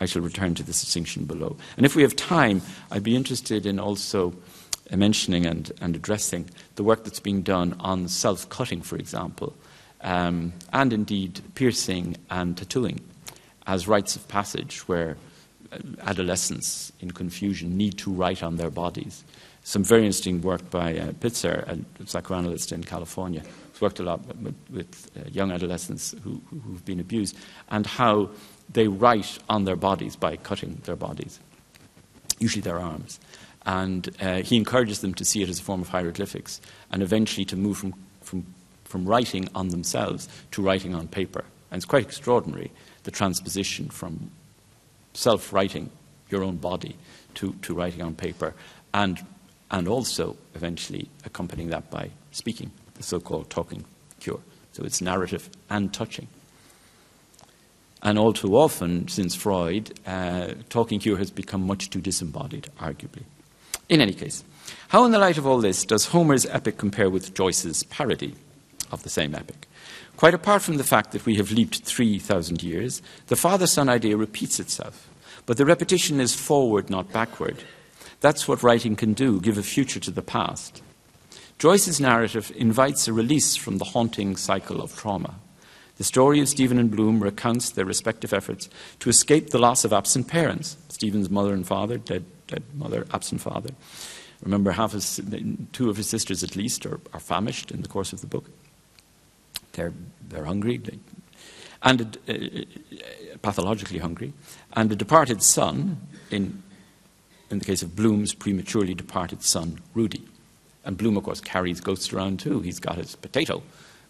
I shall return to this distinction below. And if we have time, I'd be interested in also mentioning and, and addressing the work that's being done on self cutting, for example, um, and indeed piercing and tattooing as rites of passage where adolescents in confusion need to write on their bodies. Some very interesting work by uh, Pitzer, a psychoanalyst in California, who's worked a lot with, with uh, young adolescents who, who've been abused, and how they write on their bodies by cutting their bodies, usually their arms. And uh, he encourages them to see it as a form of hieroglyphics and eventually to move from, from, from writing on themselves to writing on paper. And it's quite extraordinary, the transposition from self writing your own body to, to writing on paper, and, and also eventually accompanying that by speaking the so called talking cure. So it's narrative and touching. And all too often, since Freud, uh, talking cure has become much too disembodied, arguably. In any case, how, in the light of all this, does Homer's epic compare with Joyce's parody of the same epic? Quite apart from the fact that we have leaped 3,000 years, the father son idea repeats itself. But the repetition is forward, not backward. That's what writing can do give a future to the past. Joyce's narrative invites a release from the haunting cycle of trauma. The story of Stephen and Bloom recounts their respective efforts to escape the loss of absent parents Stephen's mother and father, dead, dead mother, absent father. Remember, half his, two of his sisters at least are, are famished in the course of the book. They're, they're hungry, they, and uh, pathologically hungry. And a departed son, in, in the case of Bloom's prematurely departed son, Rudy. And Bloom, of course, carries ghosts around too. He's got his potato,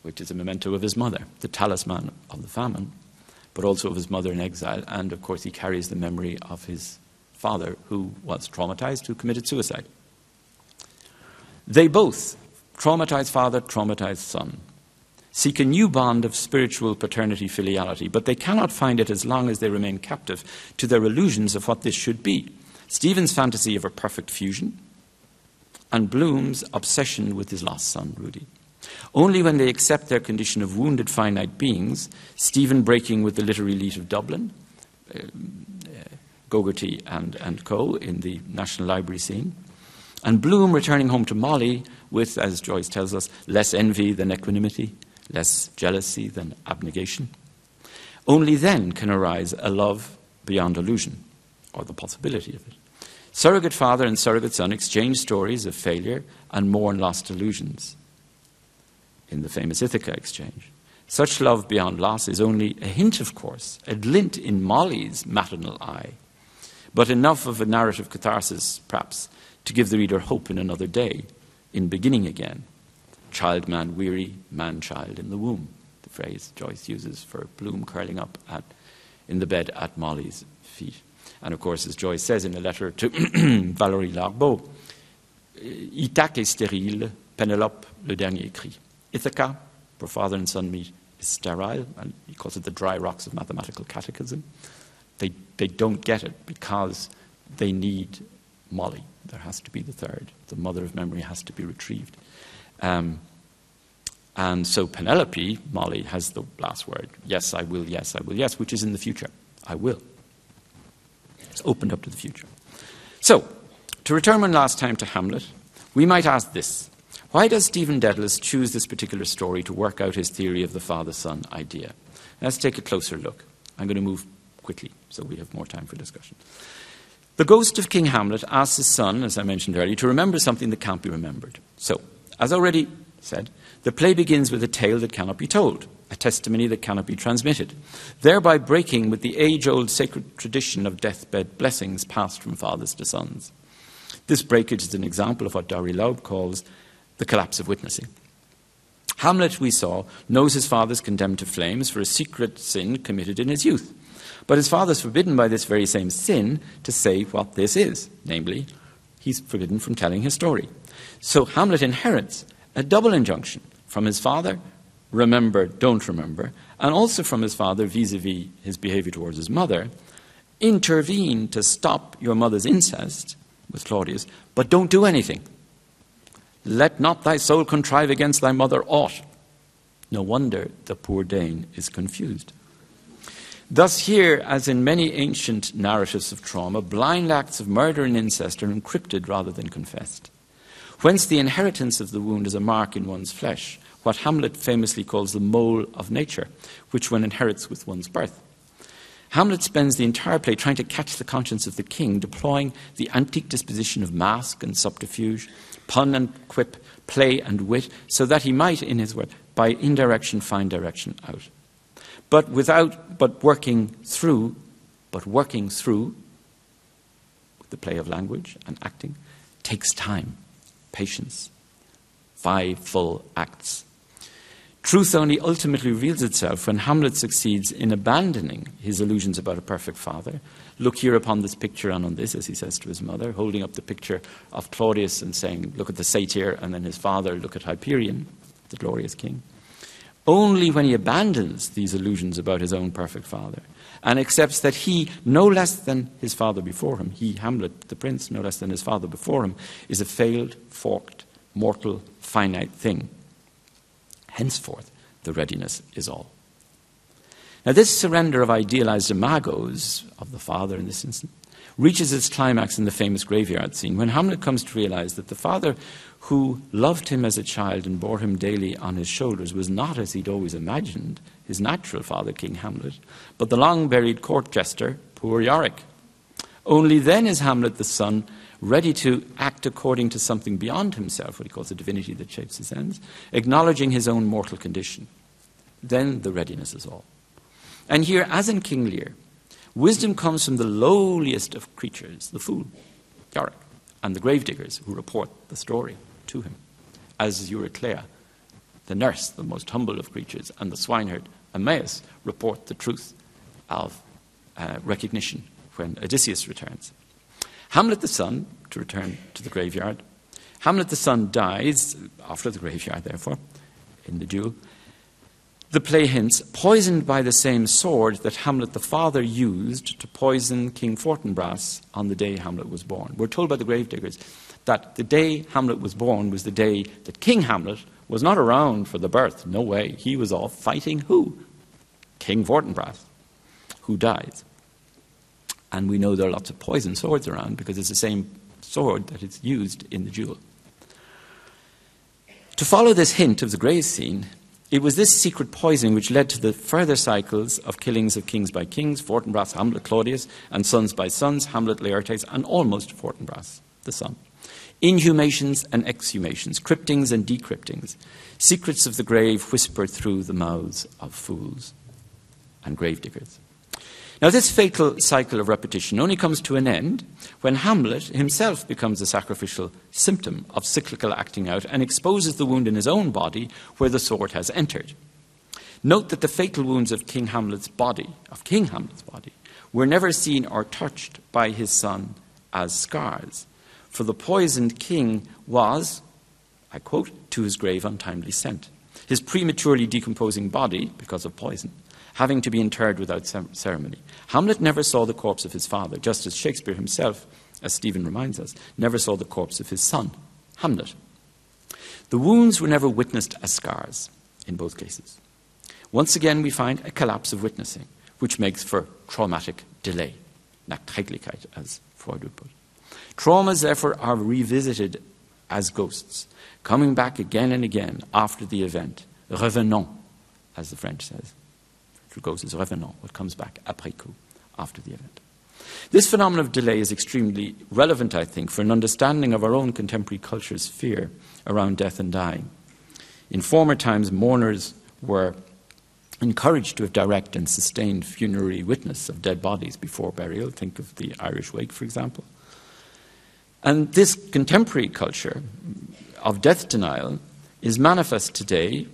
which is a memento of his mother, the talisman of the famine, but also of his mother in exile. And, of course, he carries the memory of his father, who was traumatized, who committed suicide. They both, traumatized father, traumatized son, seek a new bond of spiritual paternity filiality, but they cannot find it as long as they remain captive to their illusions of what this should be. Stephen's fantasy of a perfect fusion, and Bloom's obsession with his lost son, Rudy. Only when they accept their condition of wounded finite beings, Stephen breaking with the literary elite of Dublin, uh, Gogarty and, and Co. in the National Library scene. And Bloom returning home to Molly with, as Joyce tells us, less envy than equanimity, less jealousy than abnegation. Only then can arise a love beyond illusion, or the possibility of it. Surrogate father and surrogate son exchange stories of failure and mourn lost illusions in the famous Ithaca exchange. Such love beyond loss is only a hint, of course, a glint in Molly's maternal eye, but enough of a narrative catharsis, perhaps, to give the reader hope in another day, in beginning again. Child man weary, man child in the womb, the phrase Joyce uses for Bloom curling up at, in the bed at Molly's feet. And of course, as Joyce says in a letter to Valery Larbaud, euh, Ithaque est stérile, Penelope le dernier cri. Ithaca, where father and son meet, is sterile, and he calls it the dry rocks of mathematical catechism. They, they don't get it because they need Molly. There has to be the third. The mother of memory has to be retrieved. Um, and so Penelope, Molly, has the last word. Yes, I will, yes, I will, yes, which is in the future. I will. It's opened up to the future. So, to return one last time to Hamlet, we might ask this Why does Stephen Dedalus choose this particular story to work out his theory of the father son idea? Let's take a closer look. I'm going to move quickly so we have more time for discussion. The ghost of King Hamlet asks his son, as I mentioned earlier, to remember something that can't be remembered. So, as already said, the play begins with a tale that cannot be told, a testimony that cannot be transmitted, thereby breaking with the age old sacred tradition of deathbed blessings passed from fathers to sons. This breakage is an example of what Dori Laub calls the collapse of witnessing. Hamlet, we saw, knows his father is condemned to flames for a secret sin committed in his youth. But his father is forbidden by this very same sin to say what this is, namely, he's forbidden from telling his story. So Hamlet inherits a double injunction from his father remember, don't remember, and also from his father vis a vis his behavior towards his mother intervene to stop your mother's incest with Claudius, but don't do anything. Let not thy soul contrive against thy mother aught. No wonder the poor Dane is confused. Thus, here, as in many ancient narratives of trauma, blind acts of murder and incest are encrypted rather than confessed. Whence the inheritance of the wound is a mark in one's flesh, what Hamlet famously calls the mole of nature, which one inherits with one's birth. Hamlet spends the entire play trying to catch the conscience of the king, deploying the antique disposition of mask and subterfuge, pun and quip, play and wit, so that he might, in his word, by indirection find direction out but without, but working through, but working through the play of language and acting takes time, patience, five full acts. Truth only ultimately reveals itself when Hamlet succeeds in abandoning his illusions about a perfect father. Look here upon this picture and on this, as he says to his mother, holding up the picture of Claudius and saying, Look at the satyr, and then his father, look at Hyperion, the glorious king. Only when he abandons these illusions about his own perfect father and accepts that he, no less than his father before him, he, Hamlet, the prince, no less than his father before him, is a failed, forked, mortal, finite thing. Henceforth, the readiness is all. Now, this surrender of idealized imagos of the father in this instance reaches its climax in the famous graveyard scene when Hamlet comes to realize that the father who loved him as a child and bore him daily on his shoulders was not, as he'd always imagined, his natural father, King Hamlet, but the long buried court jester, poor Yorick. Only then is Hamlet the son ready to act according to something beyond himself, what he calls a divinity that shapes his ends, acknowledging his own mortal condition. Then the readiness is all. And here, as in King Lear, Wisdom comes from the lowliest of creatures, the fool, Yorick, and the gravediggers who report the story to him, as Euryclea, the nurse, the most humble of creatures, and the swineherd, Eumaeus, report the truth of uh, recognition when Odysseus returns. Hamlet the son, to return to the graveyard, Hamlet the son dies, after the graveyard, therefore, in the duel, the play hints, poisoned by the same sword that Hamlet the father used to poison King Fortinbras on the day Hamlet was born. We're told by the gravediggers that the day Hamlet was born was the day that King Hamlet was not around for the birth. No way. He was off fighting who? King Fortinbras, who dies. And we know there are lots of poison swords around because it's the same sword that is used in the duel. To follow this hint of the grave scene, it was this secret poisoning which led to the further cycles of killings of kings by kings, Fortinbras, Hamlet, Claudius, and sons by sons, Hamlet, Laertes, and almost Fortinbras, the son. Inhumations and exhumations, cryptings and decryptings, secrets of the grave whispered through the mouths of fools and gravediggers. Now, this fatal cycle of repetition only comes to an end when Hamlet himself becomes a sacrificial symptom of cyclical acting out and exposes the wound in his own body where the sword has entered. Note that the fatal wounds of King Hamlet's body, of King Hamlet's body, were never seen or touched by his son as scars, for the poisoned king was, I quote, to his grave untimely sent. His prematurely decomposing body, because of poison, having to be interred without ceremony. Hamlet never saw the corpse of his father, just as Shakespeare himself, as Stephen reminds us, never saw the corpse of his son, Hamlet. The wounds were never witnessed as scars in both cases. Once again, we find a collapse of witnessing, which makes for traumatic delay, Nachträglichkeit, as Freud would put. It. Traumas, therefore, are revisited as ghosts, coming back again and again after the event, revenant, as the French says goes as revenant, what comes back après coup, after the event. This phenomenon of delay is extremely relevant, I think, for an understanding of our own contemporary culture's fear around death and dying. In former times, mourners were encouraged to have direct and sustained funerary witness of dead bodies before burial. Think of the Irish wake, for example. And this contemporary culture of death denial is manifest today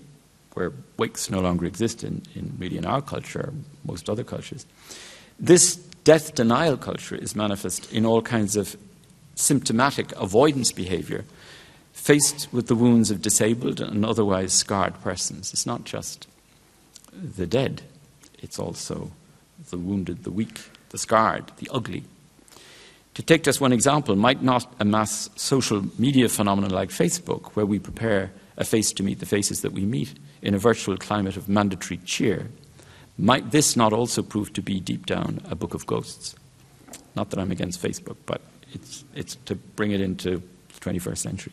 where wakes no longer exist in, in really in our culture, most other cultures. This death denial culture is manifest in all kinds of symptomatic avoidance behavior faced with the wounds of disabled and otherwise scarred persons. It's not just the dead, it's also the wounded, the weak, the scarred, the ugly. To take just one example, might not a mass social media phenomenon like Facebook, where we prepare a face to meet the faces that we meet, in a virtual climate of mandatory cheer, might this not also prove to be deep down a book of ghosts? Not that I'm against Facebook, but it's, it's to bring it into the 21st century.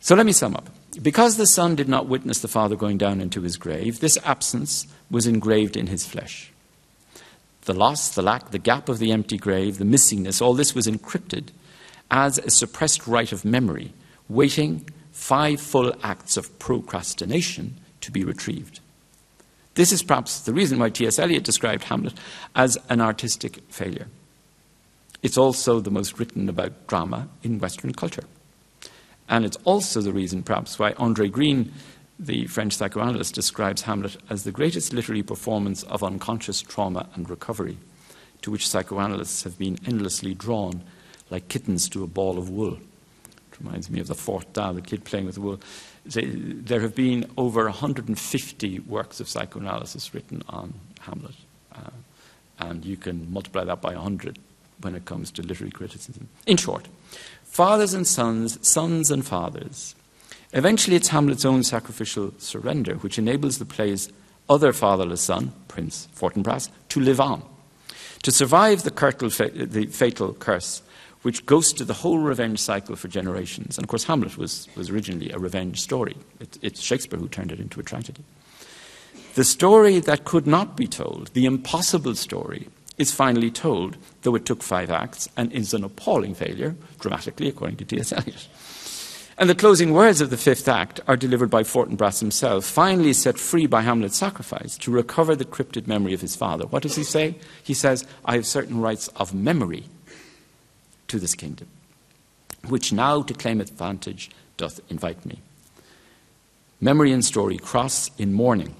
So let me sum up. Because the son did not witness the father going down into his grave, this absence was engraved in his flesh. The loss, the lack, the gap of the empty grave, the missingness, all this was encrypted as a suppressed right of memory, waiting five full acts of procrastination to be retrieved. This is perhaps the reason why T.S. Eliot described Hamlet as an artistic failure. It's also the most written about drama in Western culture. And it's also the reason, perhaps, why Andre Green, the French psychoanalyst, describes Hamlet as the greatest literary performance of unconscious trauma and recovery, to which psychoanalysts have been endlessly drawn like kittens to a ball of wool reminds me of the fort da, the kid playing with the wool. There have been over 150 works of psychoanalysis written on Hamlet, uh, and you can multiply that by 100 when it comes to literary criticism. In short, fathers and sons, sons and fathers. Eventually, it's Hamlet's own sacrificial surrender which enables the play's other fatherless son, Prince Fortinbras, to live on. To survive the, the fatal curse which ghosted the whole revenge cycle for generations. And of course, Hamlet was, was originally a revenge story. It, it's Shakespeare who turned it into a tragedy. The story that could not be told, the impossible story, is finally told, though it took five acts, and is an appalling failure, dramatically, according to T.S. Eliot. And the closing words of the fifth act are delivered by Fortinbras himself, finally set free by Hamlet's sacrifice to recover the cryptic memory of his father. What does he say? He says, I have certain rights of memory to this kingdom, which now to claim advantage doth invite me. Memory and story cross in mourning.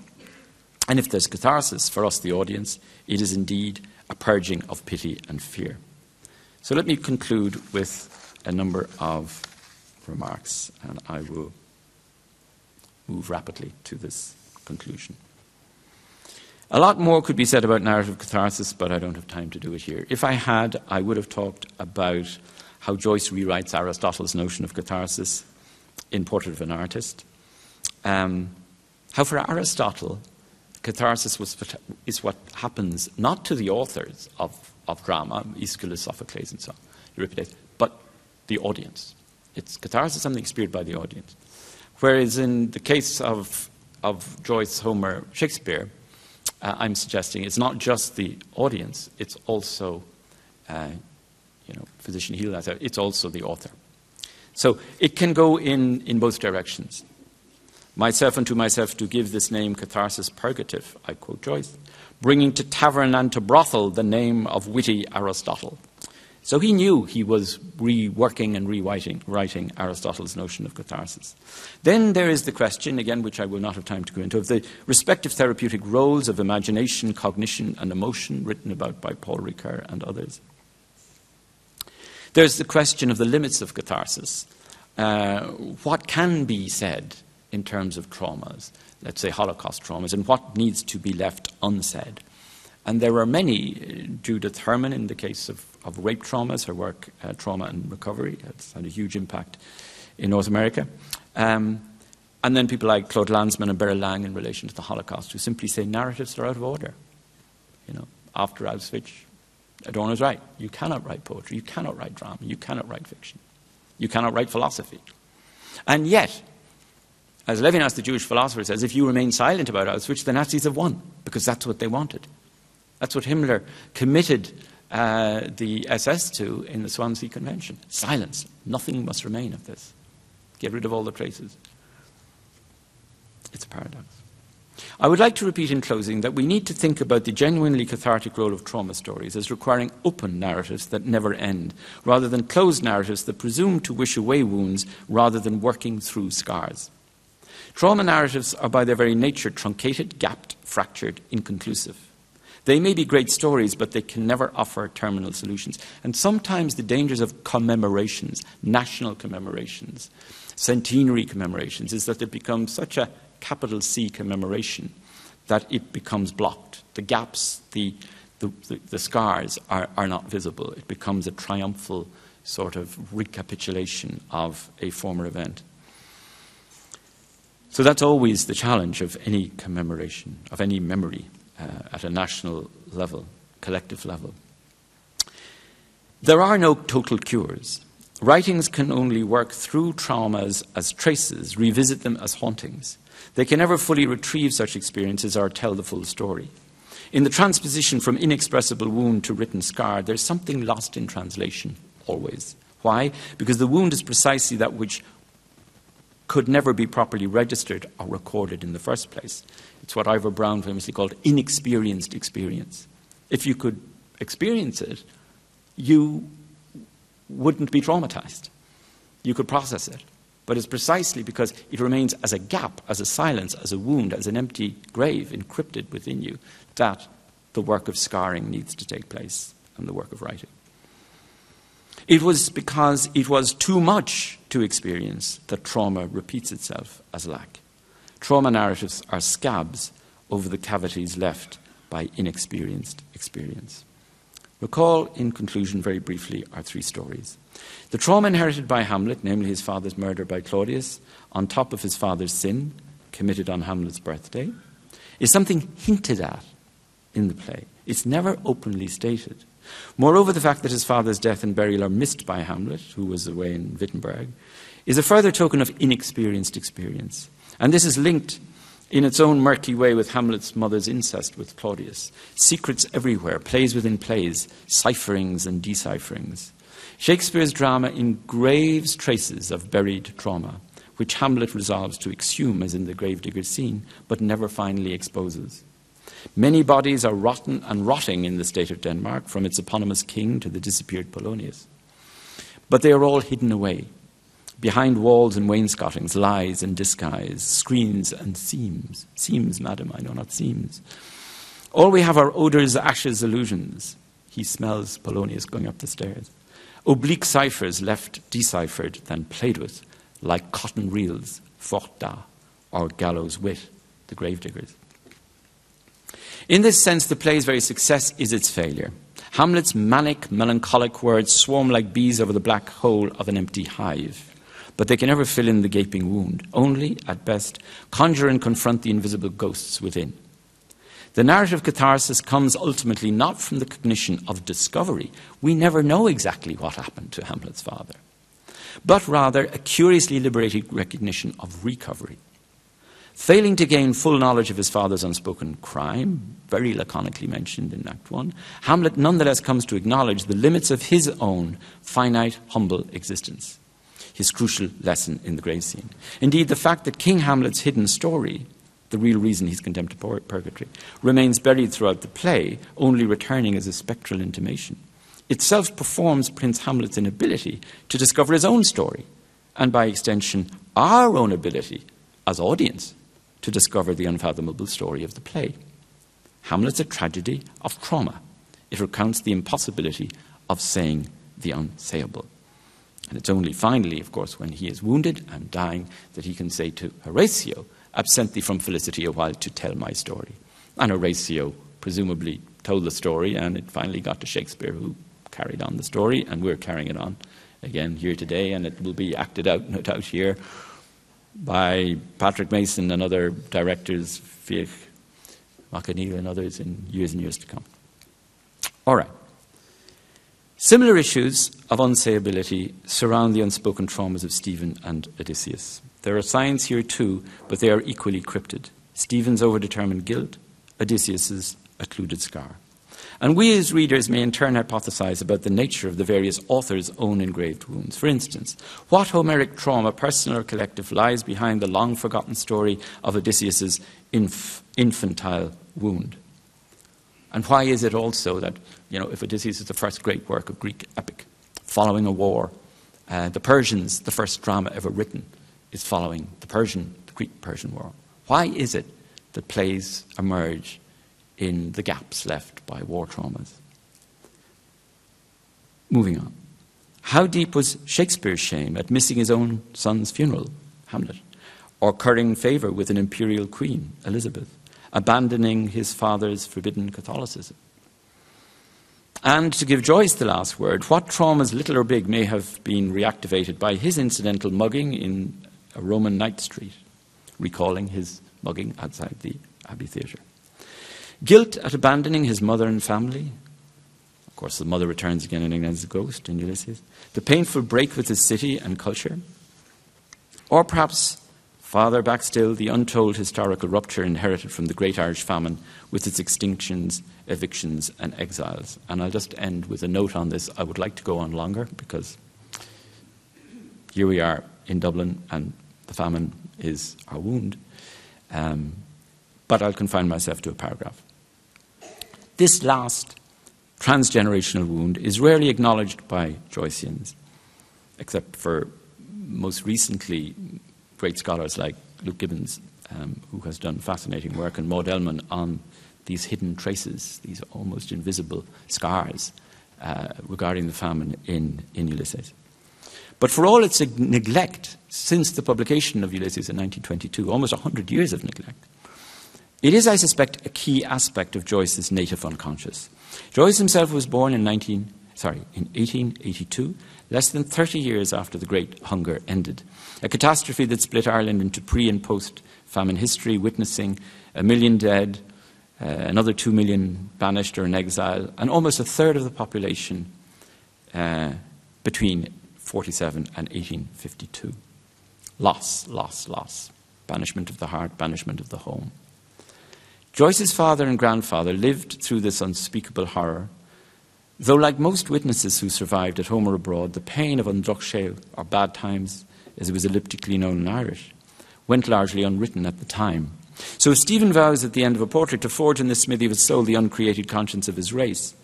And if there's catharsis for us, the audience, it is indeed a purging of pity and fear. So let me conclude with a number of remarks, and I will move rapidly to this conclusion. A lot more could be said about narrative catharsis, but I don't have time to do it here. If I had, I would have talked about how Joyce rewrites Aristotle's notion of catharsis in Portrait of an Artist. Um, how for Aristotle, catharsis was, is what happens not to the authors of, of drama, Aeschylus, Sophocles, and so on, Euripides, but the audience. It's catharsis, something experienced by the audience. Whereas in the case of, of Joyce, Homer, Shakespeare, uh, I'm suggesting it's not just the audience, it's also, uh, you know, physician heal that, it's also the author. So it can go in, in both directions. Myself unto myself to give this name catharsis purgative, I quote Joyce, bringing to tavern and to brothel the name of witty Aristotle. So he knew he was reworking and rewriting writing Aristotle's notion of catharsis. Then there is the question, again, which I will not have time to go into, of the respective therapeutic roles of imagination, cognition, and emotion, written about by Paul Ricoeur and others. There's the question of the limits of catharsis. Uh, what can be said in terms of traumas, let's say Holocaust traumas, and what needs to be left unsaid? And there are many. Judith Herman, in the case of, of rape traumas, her work, uh, Trauma and Recovery, has had a huge impact in North America. Um, and then people like Claude Lanzmann and Berel Lang in relation to the Holocaust, who simply say narratives are out of order. You know, after Auschwitz, Adorno's right. You cannot write poetry, you cannot write drama, you cannot write fiction, you cannot write philosophy. And yet, as Levinas, the Jewish philosopher, says, if you remain silent about Auschwitz, the Nazis have won, because that's what they wanted. That's what Himmler committed uh, the SS to in the Wannsee Convention. Silence. Nothing must remain of this. Get rid of all the traces. It's a paradox. I would like to repeat in closing that we need to think about the genuinely cathartic role of trauma stories as requiring open narratives that never end, rather than closed narratives that presume to wish away wounds rather than working through scars. Trauma narratives are by their very nature truncated, gapped, fractured, inconclusive. They may be great stories, but they can never offer terminal solutions. And sometimes the dangers of commemorations, national commemorations, centenary commemorations, is that they become such a capital C commemoration that it becomes blocked. The gaps, the, the, the, scars are, are not visible. It becomes a triumphal sort of recapitulation of a former event. So that's always the challenge of any commemoration, of any memory Uh, at a national level, collective level. There are no total cures. Writings can only work through traumas as traces, revisit them as hauntings. They can never fully retrieve such experiences or tell the full story. In the transposition from inexpressible wound to written scar, there's something lost in translation, always. Why? Because the wound is precisely that which could never be properly registered or recorded in the first place. It's what Ivor Brown famously called inexperienced experience. If you could experience it, you wouldn't be traumatized. You could process it. But it's precisely because it remains as a gap, as a silence, as a wound, as an empty grave encrypted within you that the work of scarring needs to take place and the work of writing. It was because it was too much to experience that trauma repeats itself as lack. Trauma narratives are scabs over the cavities left by inexperienced experience. Recall, in conclusion, very briefly, our three stories. The trauma inherited by Hamlet, namely his father's murder by Claudius, on top of his father's sin, committed on Hamlet's birthday, is something hinted at in the play. It's never openly stated. Moreover, the fact that his father's death and burial are missed by Hamlet, who was away in Wittenberg, is a further token of inexperienced experience. And this is linked in its own murky way with Hamlet's mother's incest with Claudius. Secrets everywhere, plays within plays, cipherings and decipherings. Shakespeare's drama engraves traces of buried trauma, which Hamlet resolves to exhume, as in the gravedigger scene, but never finally exposes. Many bodies are rotten and rotting in the state of Denmark, from its eponymous king to the disappeared Polonius. But they are all hidden away. Behind walls and wainscotings, lies and disguise, screens and seams. Seams, madam, I know not seams. All we have are odours, ashes, illusions. He smells Polonius going up the stairs. Oblique ciphers left deciphered, then played with, like cotton reels, fort da, or gallows wit, the gravediggers. In this sense, the play's very success is its failure. Hamlet's manic, melancholic words swarm like bees over the black hole of an empty hive. But they can never fill in the gaping wound, only, at best, conjure and confront the invisible ghosts within. The narrative catharsis comes ultimately not from the cognition of discovery. We never know exactly what happened to Hamlet's father, but rather a curiously liberated recognition of recovery. Failing to gain full knowledge of his father's unspoken crime, very laconically mentioned in Act 1, Hamlet nonetheless comes to acknowledge the limits of his own finite, humble existence, his crucial lesson in the grave scene. Indeed, the fact that King Hamlet's hidden story, the real reason he's condemned to purgatory, remains buried throughout the play, only returning as a spectral intimation, itself performs Prince Hamlet's inability to discover his own story, and by extension, our own ability as audience to discover the unfathomable story of the play. Hamlet's a tragedy of trauma. It recounts the impossibility of saying the unsayable. And it's only finally, of course, when he is wounded and dying that he can say to Horatio, Absent thee from felicity a while to tell my story. And Horatio presumably told the story, and it finally got to Shakespeare, who carried on the story, and we're carrying it on again here today, and it will be acted out, no doubt, here by Patrick Mason and other directors, Fiach, Mac Conghail and others in years and years to come. All right. Similar issues of unsayability surround the unspoken traumas of Stephen and Odysseus. There are signs here too, but they are equally cryptid. Stephen's overdetermined guilt, Odysseus's occluded scar. And we as readers may in turn hypothesize about the nature of the various authors' own engraved wounds. For instance, what Homeric trauma, personal or collective, lies behind the long forgotten story of Odysseus's inf- infantile wound? And why is it also that, you know, if Odysseus is the first great work of Greek epic, following a war, uh, the Persians, the first drama ever written, is following the Persian, the Greek Persian War? Why is it that plays emerge in the gaps left by war traumas. Moving on. How deep was Shakespeare's shame at missing his own son's funeral, Hamlet, or currying favour with an imperial queen, Elizabeth, abandoning his father's forbidden Catholicism? And to give Joyce the last word, what traumas, little or big, may have been reactivated by his incidental mugging in a Roman night street, recalling his mugging outside the Abbey Theatre? Guilt at abandoning his mother and family. Of course, the mother returns again and again as a ghost in Ulysses. The painful break with his city and culture. Or perhaps, farther back still, the untold historical rupture inherited from the Great Irish Famine with its extinctions, evictions, and exiles. And I'll just end with a note on this. I would like to go on longer because here we are in Dublin and the famine is our wound. Um, but I'll confine myself to a paragraph. This last transgenerational wound is rarely acknowledged by Joyceans, except for most recently great scholars like Luke Gibbons, um, who has done fascinating work, and Maud Ellmann on these hidden traces, these almost invisible scars uh, regarding the famine in, in Ulysses. But for all its neglect since the publication of Ulysses in 1922, almost 100 years of neglect, it is, I suspect, a key aspect of Joyce's native unconscious. Joyce himself was born in, 19, sorry, in 1882, less than 30 years after the Great Hunger ended, a catastrophe that split Ireland into pre and post famine history, witnessing a million dead, uh, another two million banished or in exile, and almost a third of the population uh, between 47 and 1852. Loss, loss, loss. Banishment of the heart, banishment of the home. Joyce's father and grandfather lived through this unspeakable horror, though, like most witnesses who survived at home or abroad, the pain of an or bad times, as it was elliptically known in Irish, went largely unwritten at the time. So if Stephen vows at the end of a portrait to forge in the smithy of his soul the uncreated conscience of his race.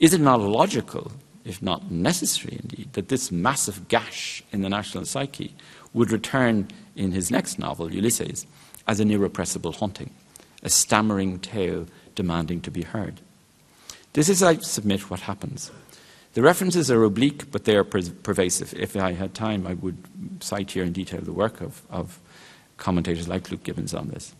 Is it not logical, if not necessary indeed, that this massive gash in the national psyche would return in his next novel, Ulysses, as an irrepressible haunting? a stammering tale demanding to be heard. This is, I submit, what happens. The references are oblique, but they are per- pervasive. If I had time, I would cite here in detail the work of, of commentators like Luke Gibbons on this.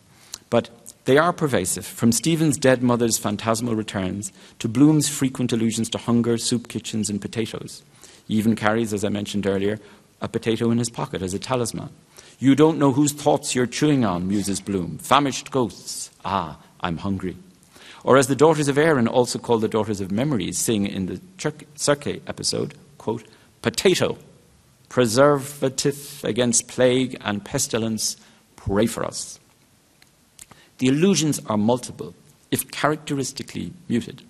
But they are pervasive, from Stephen's dead mother's phantasmal returns to Bloom's frequent allusions to hunger, soup kitchens, and potatoes. He even carries, as I mentioned earlier, a potato in his pocket as a talisman. You don't know whose thoughts you're chewing on, muses Bloom. Famished ghosts. Ah, I'm hungry. Or as the daughters of Erin, also called the daughters of memories, sing in the Circe episode, quote, potato, preservative against plague and pestilence, pray for us. The allusions are multiple, if characteristically muted.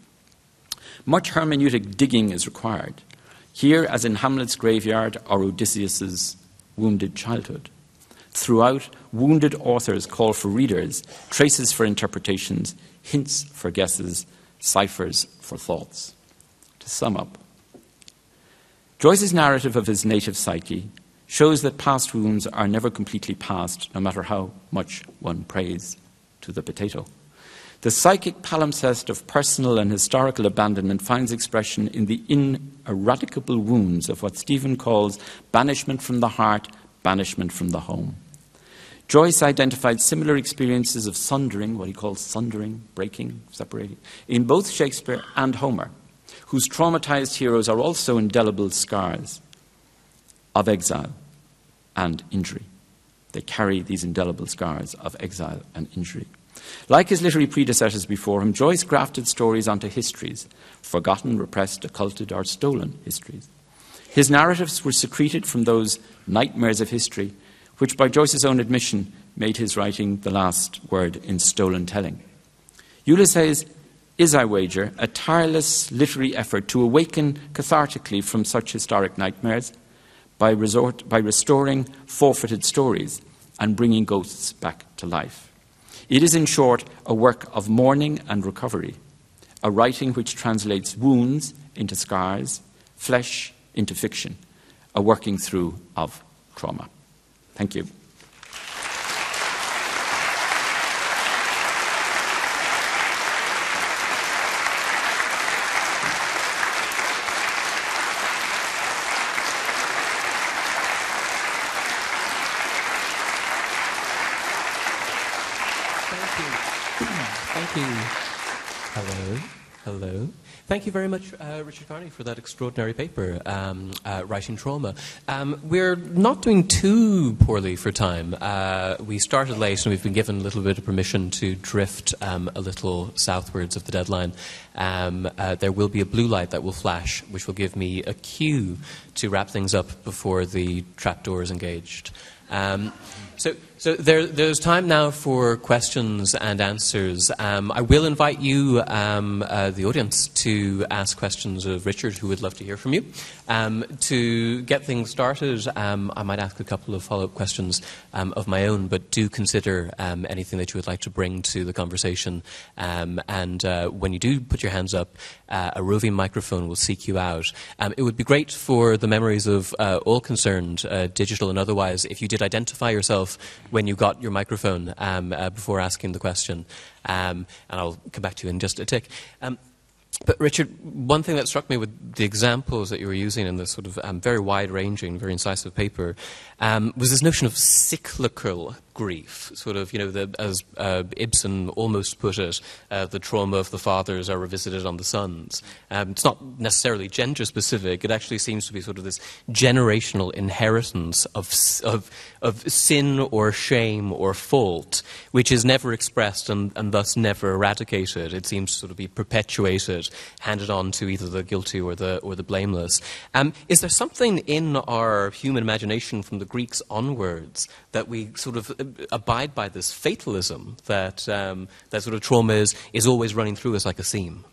Much hermeneutic digging is required, here as in Hamlet's graveyard or Odysseus's wounded childhood. Throughout, wounded authors call for readers, traces for interpretations, hints for guesses, ciphers for thoughts. To sum up, Joyce's narrative of his native psyche shows that past wounds are never completely past, no matter how much one prays to the potato. The psychic palimpsest of personal and historical abandonment finds expression in the ineradicable wounds of what Stephen calls banishment from the heart, banishment from the home. Joyce identified similar experiences of sundering, what he calls sundering, breaking, separating, in both Shakespeare and Homer, whose traumatized heroes are also indelible scars of exile and injury. They carry these indelible scars of exile and injury. Like his literary predecessors before him, Joyce grafted stories onto histories, forgotten, repressed, occulted, or stolen histories. His narratives were secreted from those nightmares of history which, by Joyce's own admission, made his writing the last word in stolen telling. Ulysses is, I wager, a tireless literary effort to awaken cathartically from such historic nightmares by, resort, by restoring forfeited stories and bringing ghosts back to life. It is, in short, a work of mourning and recovery, a writing which translates wounds into scars, flesh into fiction, a working through of trauma. Thank you. Thank you. Hello. Hello. Thank you very much, uh, Richard Kearney, for that extraordinary paper, um, uh, Writing Trauma. Um, we're not doing too poorly for time. Uh, we started late and we've been given a little bit of permission to drift um, a little southwards of the deadline. Um, uh, there will be a blue light that will flash, which will give me a cue to wrap things up before the trapdoor is engaged. So, so there, there's time now for questions and answers. Um, I will invite you, um, uh, the audience, to ask questions of Richard, who would love to hear from you. Um, to get things started, um, I might ask a couple of follow-up questions um, of my own, but do consider um, anything that you would like to bring to the conversation. and uh, when you do put your hands up, uh, a roving microphone will seek you out. it would be great for the memories of uh, all concerned, uh, digital and otherwise, if you did identify yourself when you got your microphone um, uh, before asking the question. Um, and I'll come back to you in just a tick. Um, but Richard, one thing that struck me with the examples that you were using in this sort of um, very wide-ranging, very incisive paper um, was this notion of cyclical grief, sort of, you know, the, as uh, Ibsen almost put it, uh, the trauma of the fathers are revisited on the sons. Um, it's not necessarily gender specific, it actually seems to be sort of this generational inheritance of, of, of sin or shame or fault, which is never expressed and, and thus never eradicated. It seems to sort of be perpetuated, handed on to either the guilty or the, or the blameless. Um, is there something in our human imagination from the Greeks onwards that we sort of abide by this fatalism that, um, that sort of trauma is, is always running through us like a seam?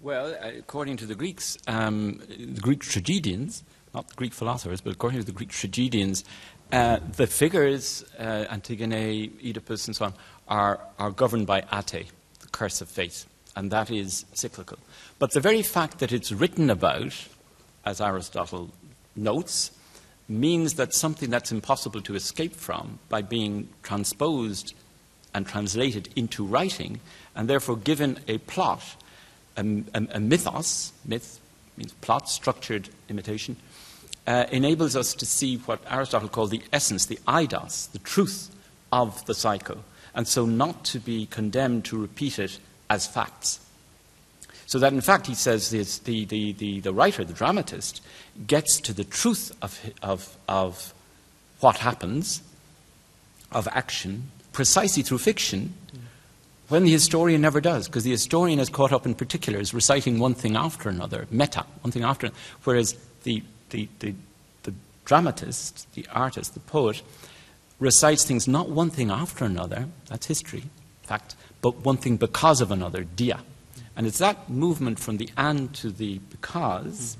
Well, according to the Greeks, um, the Greek tragedians, not the Greek philosophers, but according to the Greek tragedians, uh, the figures, uh, Antigone, Oedipus, and so on, are, are governed by ate, the curse of fate, and that is cyclical. But the very fact that it's written about, as Aristotle notes, means that something that's impossible to escape from by being transposed and translated into writing, and therefore given a plot, a, a, a mythos, myth means plot, structured imitation, uh, enables us to see what Aristotle called the essence, the eidos, the truth of the cycle, and so not to be condemned to repeat it as facts. So that, in fact, he says the, the, the, the, writer, the dramatist, gets to the truth of, of, of what happens, of action, precisely through fiction, when the historian never does, because the historian is caught up in particulars, reciting one thing after another, meta, one thing after another, whereas the, the, the, the dramatist, the artist, the poet, recites things not one thing after another, that's history, in fact, but one thing because of another, dia. And it's that movement from the and to the because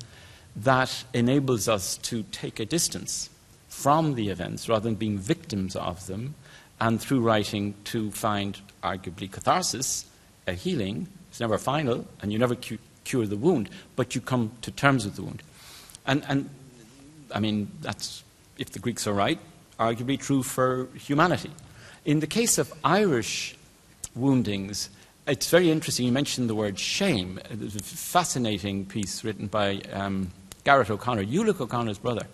that enables us to take a distance from the events rather than being victims of them, and through writing to find arguably catharsis, a healing. It's never final, and you never cu- cure the wound, but you come to terms with the wound. And, and I mean, that's, if the Greeks are right, arguably true for humanity. In the case of Irish woundings, it's very interesting. You mentioned the word shame. There's a fascinating piece written by um, Garrett O'Connor, Ulick O'Connor's brother,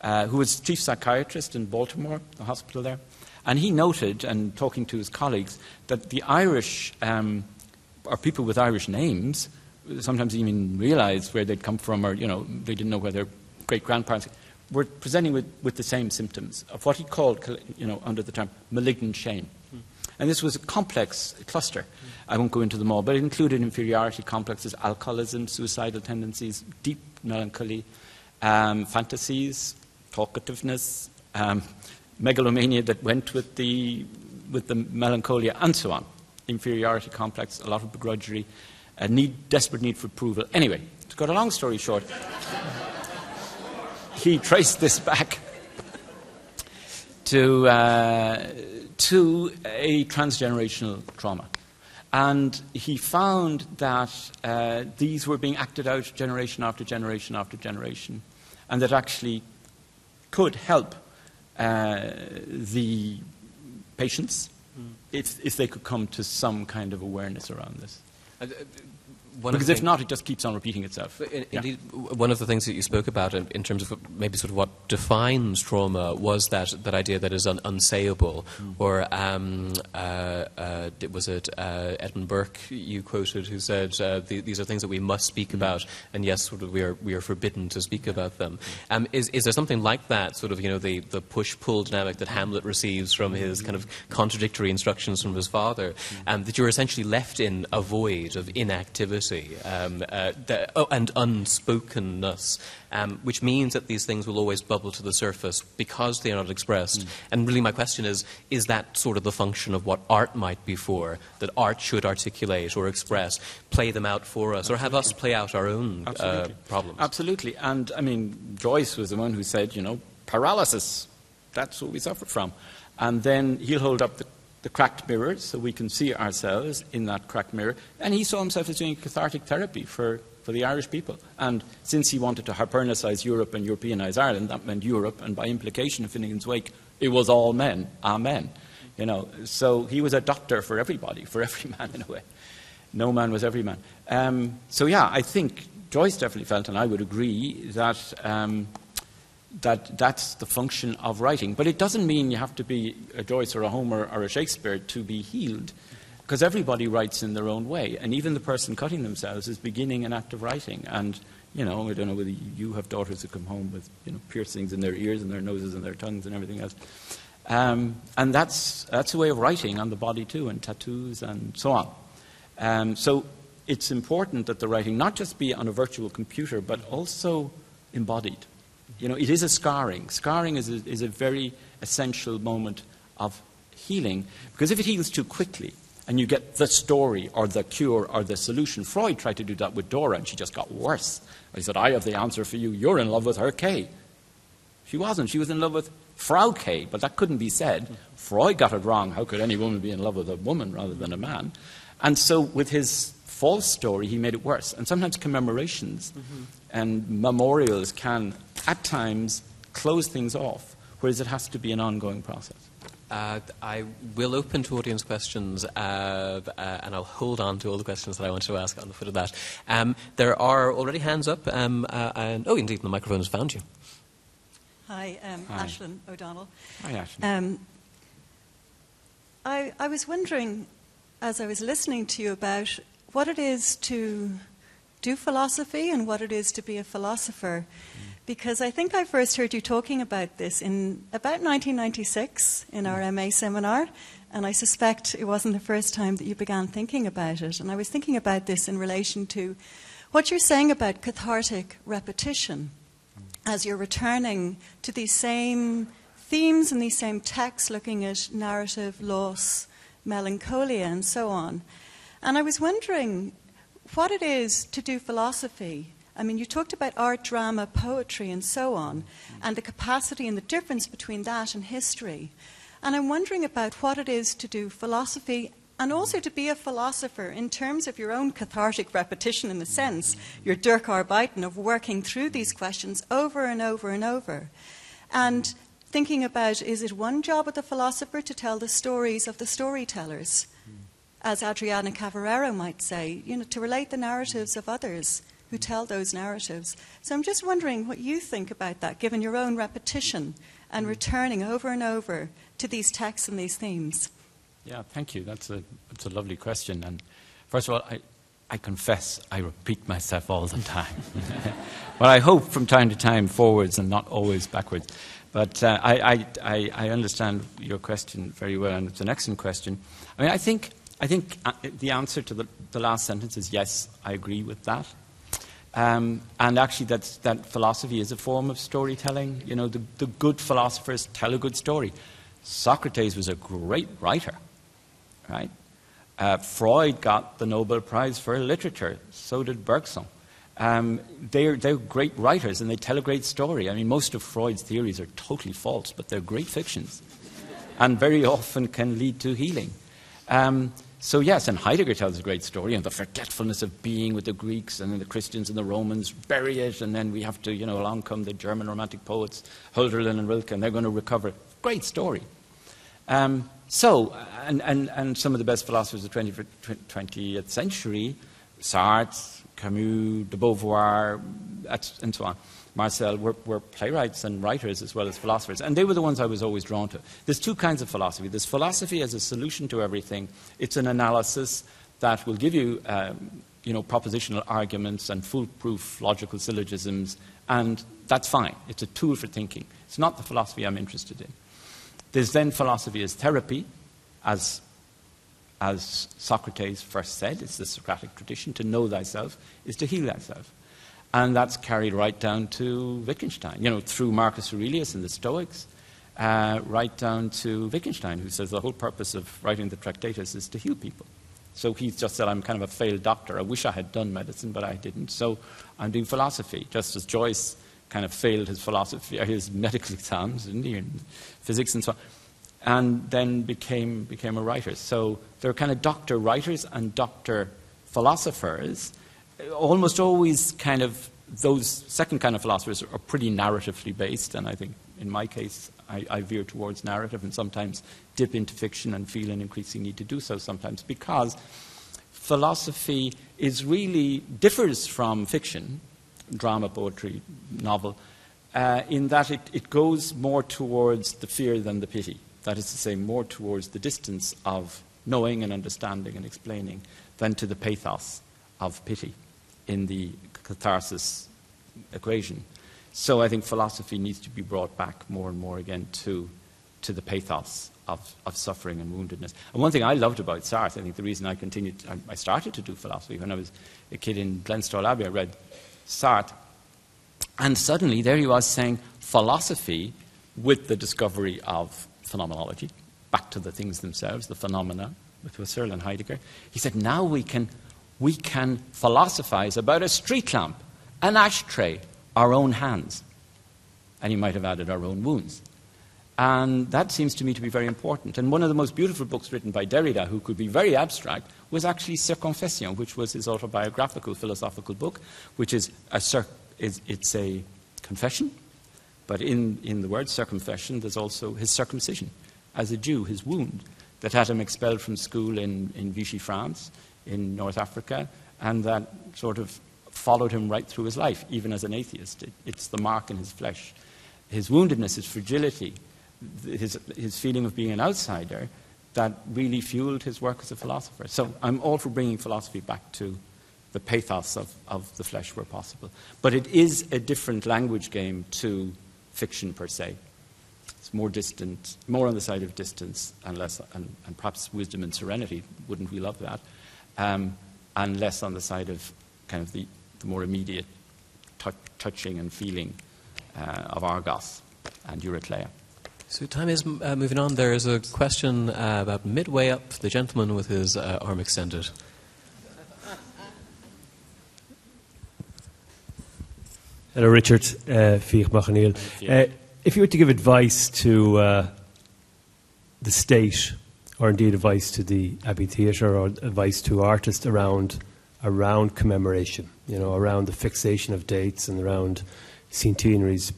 uh, who was chief psychiatrist in Baltimore, the hospital there. And he noted, and talking to his colleagues, that the Irish, um, or people with Irish names, sometimes even realized where they'd come from, or, you know, they didn't know where their great grandparents were presenting with, with the same symptoms of what he called, you know, under the term malignant shame. Mm. And this was a complex cluster. I won't go into them all, but it included inferiority complexes, alcoholism, suicidal tendencies, deep melancholy, um, fantasies, talkativeness, um, megalomania that went with the, with the melancholia, and so on. Inferiority complex, a lot of begrudgery, a need, desperate need for approval. Anyway, to cut a long story short, he traced this back to, uh, to a transgenerational trauma. And he found that uh, these were being acted out generation after generation after generation, and that actually could help uh, the patients mm. if, if they could come to some kind of awareness around this. Uh, one because if not, it just keeps on repeating itself. In, yeah. Indeed, one of the things that you spoke about in, in, terms of maybe sort of what defines trauma was that, that idea that is un, unsayable. Mm. Or um, uh, uh, was it uh, Edmund Burke you quoted who said uh, the, these are things that we must speak mm. about, and yes, sort of we are we are forbidden to speak about them. Um, is is there something like that sort of you know the, the push pull dynamic that Hamlet receives from his kind of contradictory instructions from his father, mm. um, that you're essentially left in a void of inactivity? Um, uh, the, oh, and unspokenness, um, which means that these things will always bubble to the surface because they are not expressed. Mm. And really, my question is is that sort of the function of what art might be for? That art should articulate or express, play them out for us, Absolutely. or have us play out our own uh, problems? Absolutely. And I mean, Joyce was the one who said, you know, paralysis. That's what we suffer from. And then he'll hold up the the cracked mirror so we can see ourselves in that cracked mirror. And he saw himself as doing cathartic therapy for, for the Irish people. And since he wanted to Hibernicize Europe and Europeanize Ireland, that meant Europe, and by implication, in Finnegans Wake, it was all men. Amen. You know, so he was a doctor for everybody, for every man in a way. No man was every man. Um, so yeah, I think Joyce definitely felt, and I would agree, that um, that that's the function of writing. But it doesn't mean you have to be a Joyce or a Homer or a Shakespeare to be healed, because everybody writes in their own way. And even the person cutting themselves is beginning an act of writing. And, you know, I don't know whether you have daughters who come home with, you know, piercings in their ears and their noses and their tongues and everything else. Um, and that's, that's a way of writing on the body too, and tattoos and so on. Um, so it's important that the writing not just be on a virtual computer, but also embodied. You know, it is a scarring. Scarring is a, is a very essential moment of healing because if it heals too quickly and you get the story or the cure or the solution, Freud tried to do that with Dora and she just got worse. He said, I have the answer for you. You're in love with Herr K. She wasn't. She was in love with Frau K, but that couldn't be said. Freud got it wrong. How could any woman be in love with a woman rather than a man? And so, with his false story, he made it worse. And sometimes commemorations mm-hmm. And memorials can at times close things off, whereas it has to be an ongoing process. Uh, I will open to audience questions, uh, uh, and I'll hold on to all the questions that I want to ask on the foot of that. Um, there are already hands up, um, uh, and oh, indeed, the microphone has found you. Hi, um, Hi. Ashlyn O'Donnell. Hi, Ashlyn. Um, I, I was wondering, as I was listening to you, about what it is to do philosophy and what it is to be a philosopher. Because I think I first heard you talking about this in about 1996 in our MA seminar. And I suspect it wasn't the first time that you began thinking about it. And I was thinking about this in relation to what you're saying about cathartic repetition as you're returning to these same themes and these same texts, looking at narrative, loss, melancholia, and so on. And I was wondering what it is to do philosophy. I mean, you talked about art, drama, poetry, and so on, and the capacity and the difference between that and history. And I'm wondering about what it is to do philosophy and also to be a philosopher in terms of your own cathartic repetition, in the sense, your Durcharbeiten of working through these questions over and over and over. And thinking about is it one job of the philosopher to tell the stories of the storytellers? As Adriana Cavarero might say, you know, to relate the narratives of others who tell those narratives. So I'm just wondering what you think about that, given your own repetition and returning over and over to these texts and these themes. Yeah, thank you. That's a, that's a lovely question. And first of all, I, I confess I repeat myself all the time. but I hope from time to time forwards and not always backwards. But uh, I, I, I understand your question very well, and it's an excellent question. I mean, I think I think uh, the answer to the, the, last sentence is yes, I agree with that. Um, and actually, that's, that philosophy is a form of storytelling. You know, the, the good philosophers tell a good story. Socrates was a great writer, right? Uh, Freud got the Nobel Prize for Literature. So did Bergson. Um, they're, they're great writers and they tell a great story. I mean, most of Freud's theories are totally false, but they're great fictions and very often can lead to healing. Um, so, yes, and Heidegger tells a great story of the forgetfulness of being with the Greeks and then the Christians and the Romans bury it, and then we have to, you know, along come the German Romantic poets, Hölderlin and Rilke, and they're going to recover. Great story. Um, so, and, and, and some of the best philosophers of the 20th, 20th century, Sartre, Camus, de Beauvoir, and so on, Marcel, were, were, playwrights and writers as well as philosophers. And they were the ones I was always drawn to. There's two kinds of philosophy. There's philosophy as a solution to everything, it's an analysis that will give you. Um, you know, propositional arguments and foolproof logical syllogisms, and that's fine. It's a tool for thinking. It's not the philosophy I'm interested in. There's then philosophy as therapy, as, as Socrates first said, it's the Socratic tradition. To know thyself is to heal thyself. And that's carried right down to Wittgenstein, you know, through Marcus Aurelius and the Stoics, uh, right down to Wittgenstein, who says the whole purpose of writing the Tractatus is to heal people. So he just said, I'm kind of a failed doctor. I wish I had done medicine, but I didn't. So I'm doing philosophy, just as Joyce kind of failed his philosophy, his medical exams, didn't he, in physics and so on, and then became, became a writer. So there are kind of doctor writers and doctor philosophers almost always kind of those second kind of philosophers are pretty narratively based, and I think in my case, I, I, veer towards narrative and sometimes dip into fiction and feel an increasing need to do so sometimes because philosophy is really differs from fiction, drama, poetry, novel, uh, in that it, it goes more towards the fear than the pity. That is to say, more towards the distance of knowing and understanding and explaining than to the pathos of pity in the catharsis equation. So I think philosophy needs to be brought back more and more again to, to the pathos of, of suffering and woundedness. And one thing I loved about Sartre, I think the reason I continued, I, I started to do philosophy when I was a kid in Glenstal Abbey, I read Sartre, and suddenly there he was saying philosophy with the discovery of phenomenology, back to the things themselves, the phenomena, with Husserl and Heidegger. He said, now we can we can philosophize about a street lamp, an ashtray, our own hands. And he might have added our own wounds. And that seems to me to be very important. And one of the most beautiful books written by Derrida, who could be very abstract, was actually Circonfession, which was his autobiographical philosophical book, which is a is, it's a confession, but in, in the word circumfession, there's also his circumcision. As a Jew, his wound that had him expelled from school in, in Vichy, France, in North Africa, and that sort of followed him right through his life, even as an atheist. It, it's the mark in his flesh. His woundedness, his fragility, his, his feeling of being an outsider, that really fueled his work as a philosopher. So I'm all for bringing philosophy back to the pathos of, of the flesh where possible. But it is a different language game to fiction per se. It's more distant, more on the side of distance and less, and, and perhaps wisdom and serenity. Wouldn't we love that? Um, and less on the side of kind of the, the more immediate touching and feeling uh, of Argos and Eurycleia. So time is uh, moving on. There is a question uh, about midway up, the gentleman with his uh, arm extended. Hello, Richard. Uh, uh, if you were to give advice to uh, the state, or indeed advice to the Abbey Theatre, or advice to artists around around commemoration, you know, around the fixation of dates and around centenaries,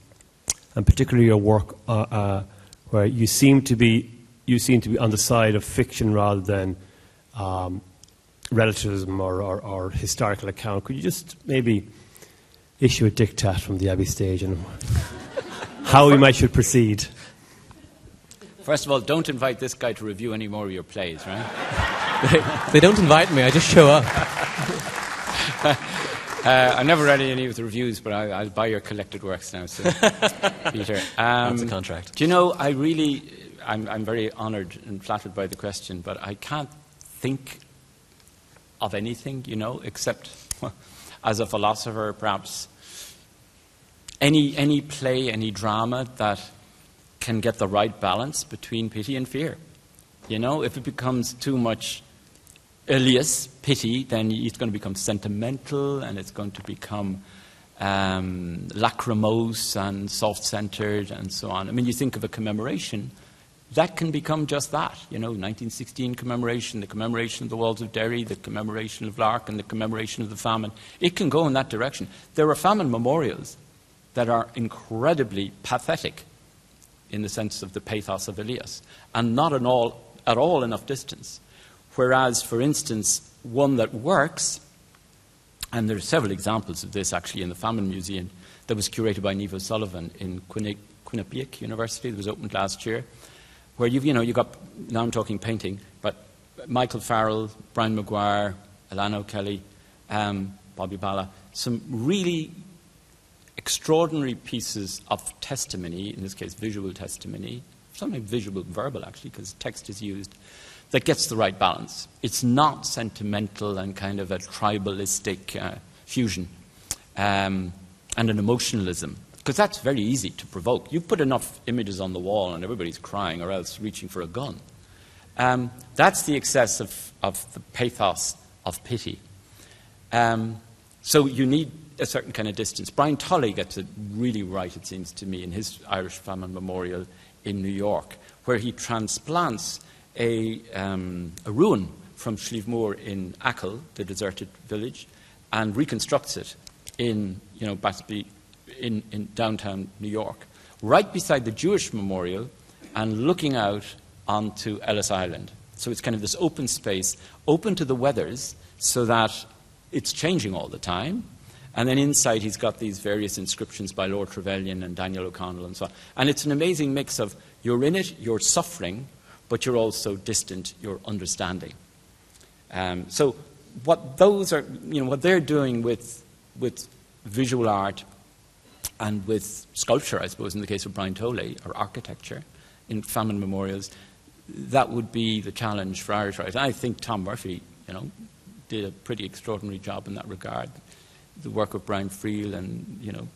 and particularly your work uh, uh, where you seem to be you seem to be on the side of fiction rather than um, relativism or, or, or historical account. Could you just maybe issue a diktat from the Abbey stage and how we might should proceed. First of all, don't invite this guy to review any more of your plays, right? they, they, don't invite me, I just show up. uh, I've never read any of the reviews, but I, will buy your collected works now, so, Peter. Um, That's a contract. Do you know, I really, I'm, I'm very honoured and flattered by the question, but I can't think of anything, you know, except as a philosopher, perhaps any, any play, any drama that can get the right balance between pity and fear. You know, if it becomes too much eleos, pity, then it's going to become sentimental and it's going to become um, lachrymose and soft centered and so on. I mean, you think of a commemoration that can become just that. You know, 1916 commemoration, the commemoration of the walls of Derry, the commemoration of Lark, and the commemoration of the famine. It can go in that direction. There are famine memorials that are incredibly pathetic in the sense of the pathos of eleos, and not at all, at all enough distance. Whereas, for instance, one that works, and there are several examples of this actually in the Famine Museum that was curated by Niamh Sullivan in Quinnipiac University that was opened last year where you've, you know, you've got, now I'm talking painting, but Michael Farrell, Brian Maguire, Alan O'Kelly, um, Bobby Ballagh, some really extraordinary pieces of testimony, in this case visual testimony, sometimes visual, verbal actually, because text is used, that gets the right balance. It's not sentimental and kind of a tribalistic uh, fusion um, and an emotionalism because that's very easy to provoke. You put enough images on the wall and everybody's crying or else reaching for a gun. Um, that's the excess of, of the pathos of pity. Um, so you need a certain kind of distance. Brian Tolle gets it really right, it seems to me, in his Irish Famine Memorial in New York, where he transplants a, um, a ruin from Slievemore in Achill, the deserted village, and reconstructs it in, you know, Battersby in, in downtown New York, right beside the Jewish memorial and looking out onto Ellis Island. So it's kind of this open space, open to the weathers, so that it's changing all the time. And then inside, he's got these various inscriptions by Lord Trevelyan and Daniel O'Connell and so on. And it's an amazing mix of you're in it, you're suffering, but you're also distant, you're understanding. Um, so what those are, you know, what they're doing with, with visual art and with sculpture, I suppose, in the case of Brian Tolle, or architecture in famine memorials, that would be the challenge for Irish writers. I think Tom Murphy, you know, did a pretty extraordinary job in that regard. The work of Brian Friel and, you know,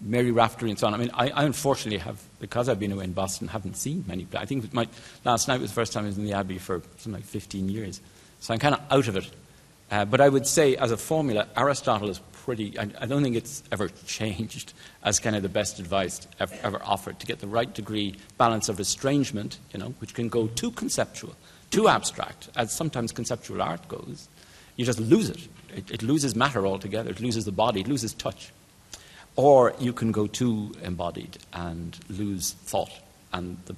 Mary Raftery and so on. I mean, I, I, unfortunately have, because I've been away in Boston, haven't seen many. I think my, last night was the first time I was in the Abbey for something like 15 years. So I'm kind of out of it. Uh, but I would say, as a formula, Aristotle is pretty, I, I, don't think it's ever changed as kind of the best advice ever, ever, offered to get the right degree balance of estrangement, you know, which can go too conceptual, too abstract, as sometimes conceptual art goes. You just lose it. It, it loses matter altogether. It loses the body. It loses touch. Or you can go too embodied and lose thought and the,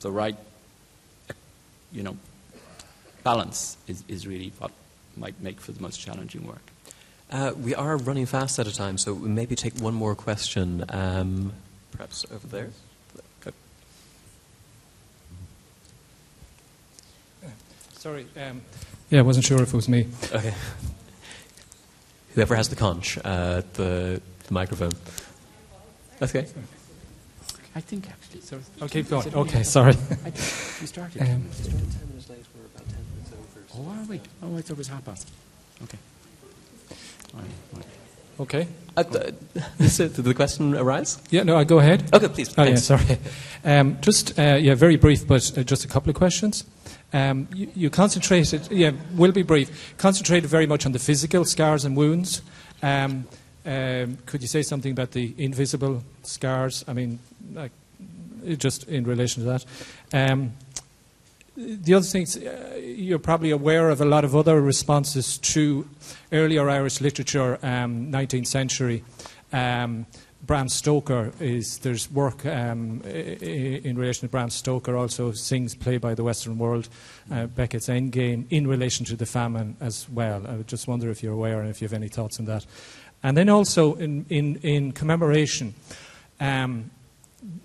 the right, you know, balance is, is really what might make for the most challenging work. Uh, we are running fast out of time, so we maybe take one more question. Um, perhaps over there. Sorry. Um, yeah, I wasn't sure if it was me. Okay. Whoever has the conch, uh, the, the microphone. Okay. I think actually. Sorry. I'll keep going. Okay, sorry. I we started. Um, We started 10 minutes late, we're about 10 minutes over. oh, are we? Oh, I thought it was half past. Okay. All right, all right. Okay. Uh, th- uh, did the question arise? Yeah, no, I go ahead. Okay, please. Oh, yeah, sorry. Um, just, uh, yeah, very brief, but uh, just a couple of questions. Um, you, you concentrated, yeah, will be brief, concentrated very much on the physical scars and wounds. Um, um, could you say something about the invisible scars? I mean, like, just in relation to that. Um, the other things, uh, you're probably aware of a lot of other responses to earlier Irish literature, um, 19th century. Um, Bram Stoker is there's work um, in relation to Bram Stoker also Synge's play by the Western world, uh, Beckett's Endgame in relation to the famine as well. I just wonder if you're aware and if you have any thoughts on that. And then also in in, in commemoration. Um,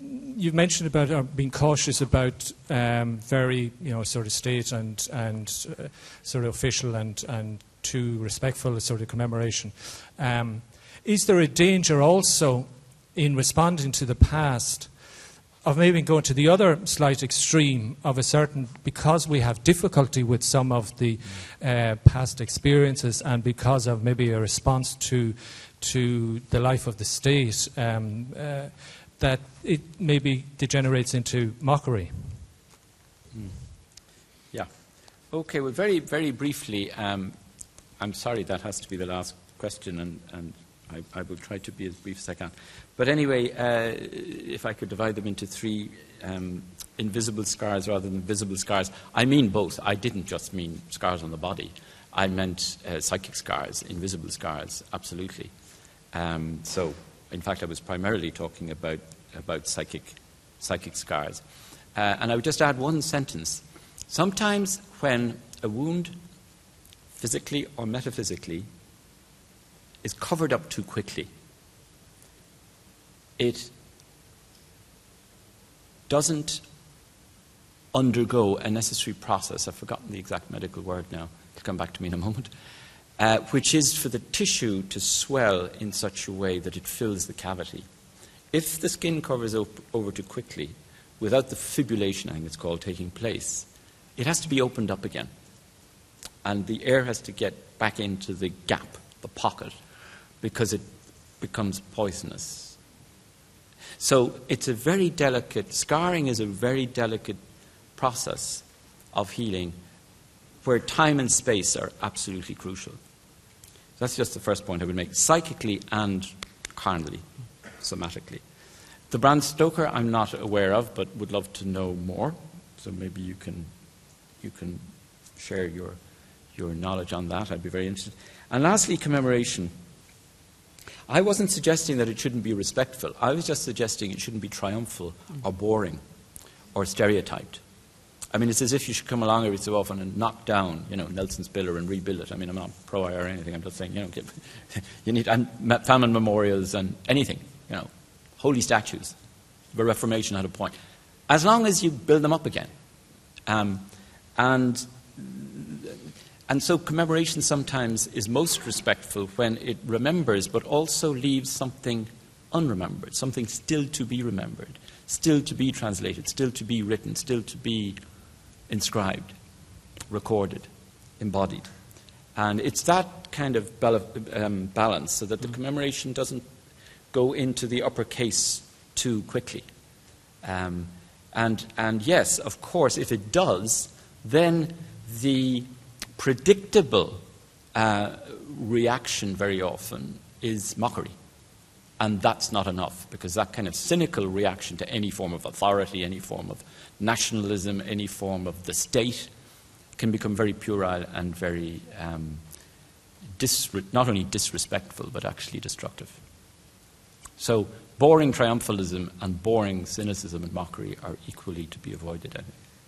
you've mentioned about uh, being cautious about um, very, you know, sort of state and and uh, sort of official and and too respectful sort of commemoration. Um, is there a danger also in responding to the past of maybe going to the other slight extreme of a certain because we have difficulty with some of the uh, past experiences and because of maybe a response to to the life of the state um, uh, that it maybe degenerates into mockery. Yeah. Okay, well, very, very briefly, um, I'm sorry that has to be the last question, and, and I, I will try to be as brief as I can. But anyway, uh, if I could divide them into three um, invisible scars rather than visible scars, I mean both. I didn't just mean scars on the body, I meant uh, psychic scars, invisible scars, absolutely. Um, so, in fact, I was primarily talking about, about psychic, psychic scars. Uh, and I would just add one sentence. Sometimes when a wound, physically or metaphysically, is covered up too quickly, it doesn't undergo a necessary process. I've forgotten the exact medical word now. It'll come back to me in a moment. Uh, which is for the tissue to swell in such a way that it fills the cavity. If the skin covers op- over too quickly, without the fibrillation, I think it's called, taking place, it has to be opened up again. And the air has to get back into the gap, the pocket, because it becomes poisonous. So it's a very delicate, scarring is a very delicate process of healing where time and space are absolutely crucial. That's just the first point I would make, psychically and carnally, somatically. The Bram Stoker I'm not aware of, but would love to know more. So maybe you can, you can share your, your knowledge on that. I'd be very interested. And lastly, commemoration. I wasn't suggesting that it shouldn't be respectful. I was just suggesting it shouldn't be triumphal or boring or stereotyped. I mean, it's as if you should come along every so often and knock down, you know, Nelson's pillar and rebuild it. I mean, I'm not pro or anything. I'm just saying, you know, you need famine memorials and anything, you know, holy statues. The Reformation had a point. As long as you build them up again. Um, and, and so commemoration sometimes is most respectful when it remembers but also leaves something unremembered, something still to be remembered, still to be translated, still to be written, still to be inscribed, recorded, embodied. And it's that kind of um, balance so that the commemoration doesn't go into the upper case too quickly. Um, and, and yes, of course, if it does, then the predictable uh, reaction very often is mockery. And that's not enough because that kind of cynical reaction to any form of authority, any form of nationalism, any form of the state can become very puerile and very um, not only disrespectful but actually destructive. So, boring triumphalism and boring cynicism and mockery are equally to be avoided,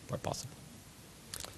where possible.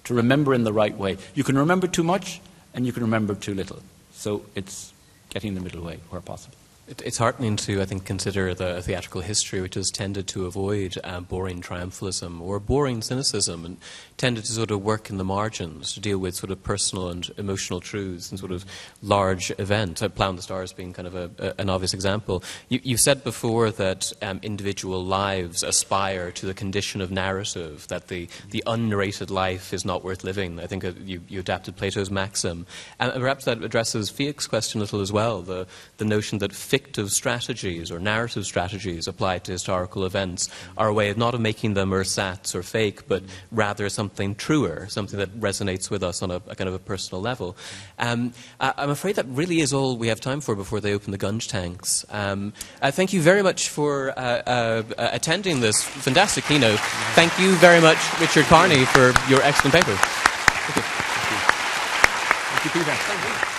To remember in the right way. You can remember too much and you can remember too little. So, it's getting the middle way where possible. It, it's heartening to, I think, consider the theatrical history which has tended to avoid uh, boring triumphalism or boring cynicism and tended to sort of work in the margins to deal with sort of personal and emotional truths and sort of large events. Uh, Plough the Stars being kind of a, a, an obvious example. You, you said before that um, individual lives aspire to the condition of narrative, that the, the unnarrated life is not worth living. I think uh, you, you adapted Plato's maxim. And perhaps that addresses Fiach's question a little as well, the, the notion that fictive strategies or narrative strategies applied to historical events are a way of not of making them ersatz or fake, but rather something truer, something that resonates with us on a, a kind of a personal level. Um, I, I'm afraid that really is all we have time for before they open the gunge tanks. Um, uh, thank you very much for uh, uh, attending this fantastic keynote. Thank you very much, Richard Kearney, for your excellent paper. Thank you. Thank you, Peter.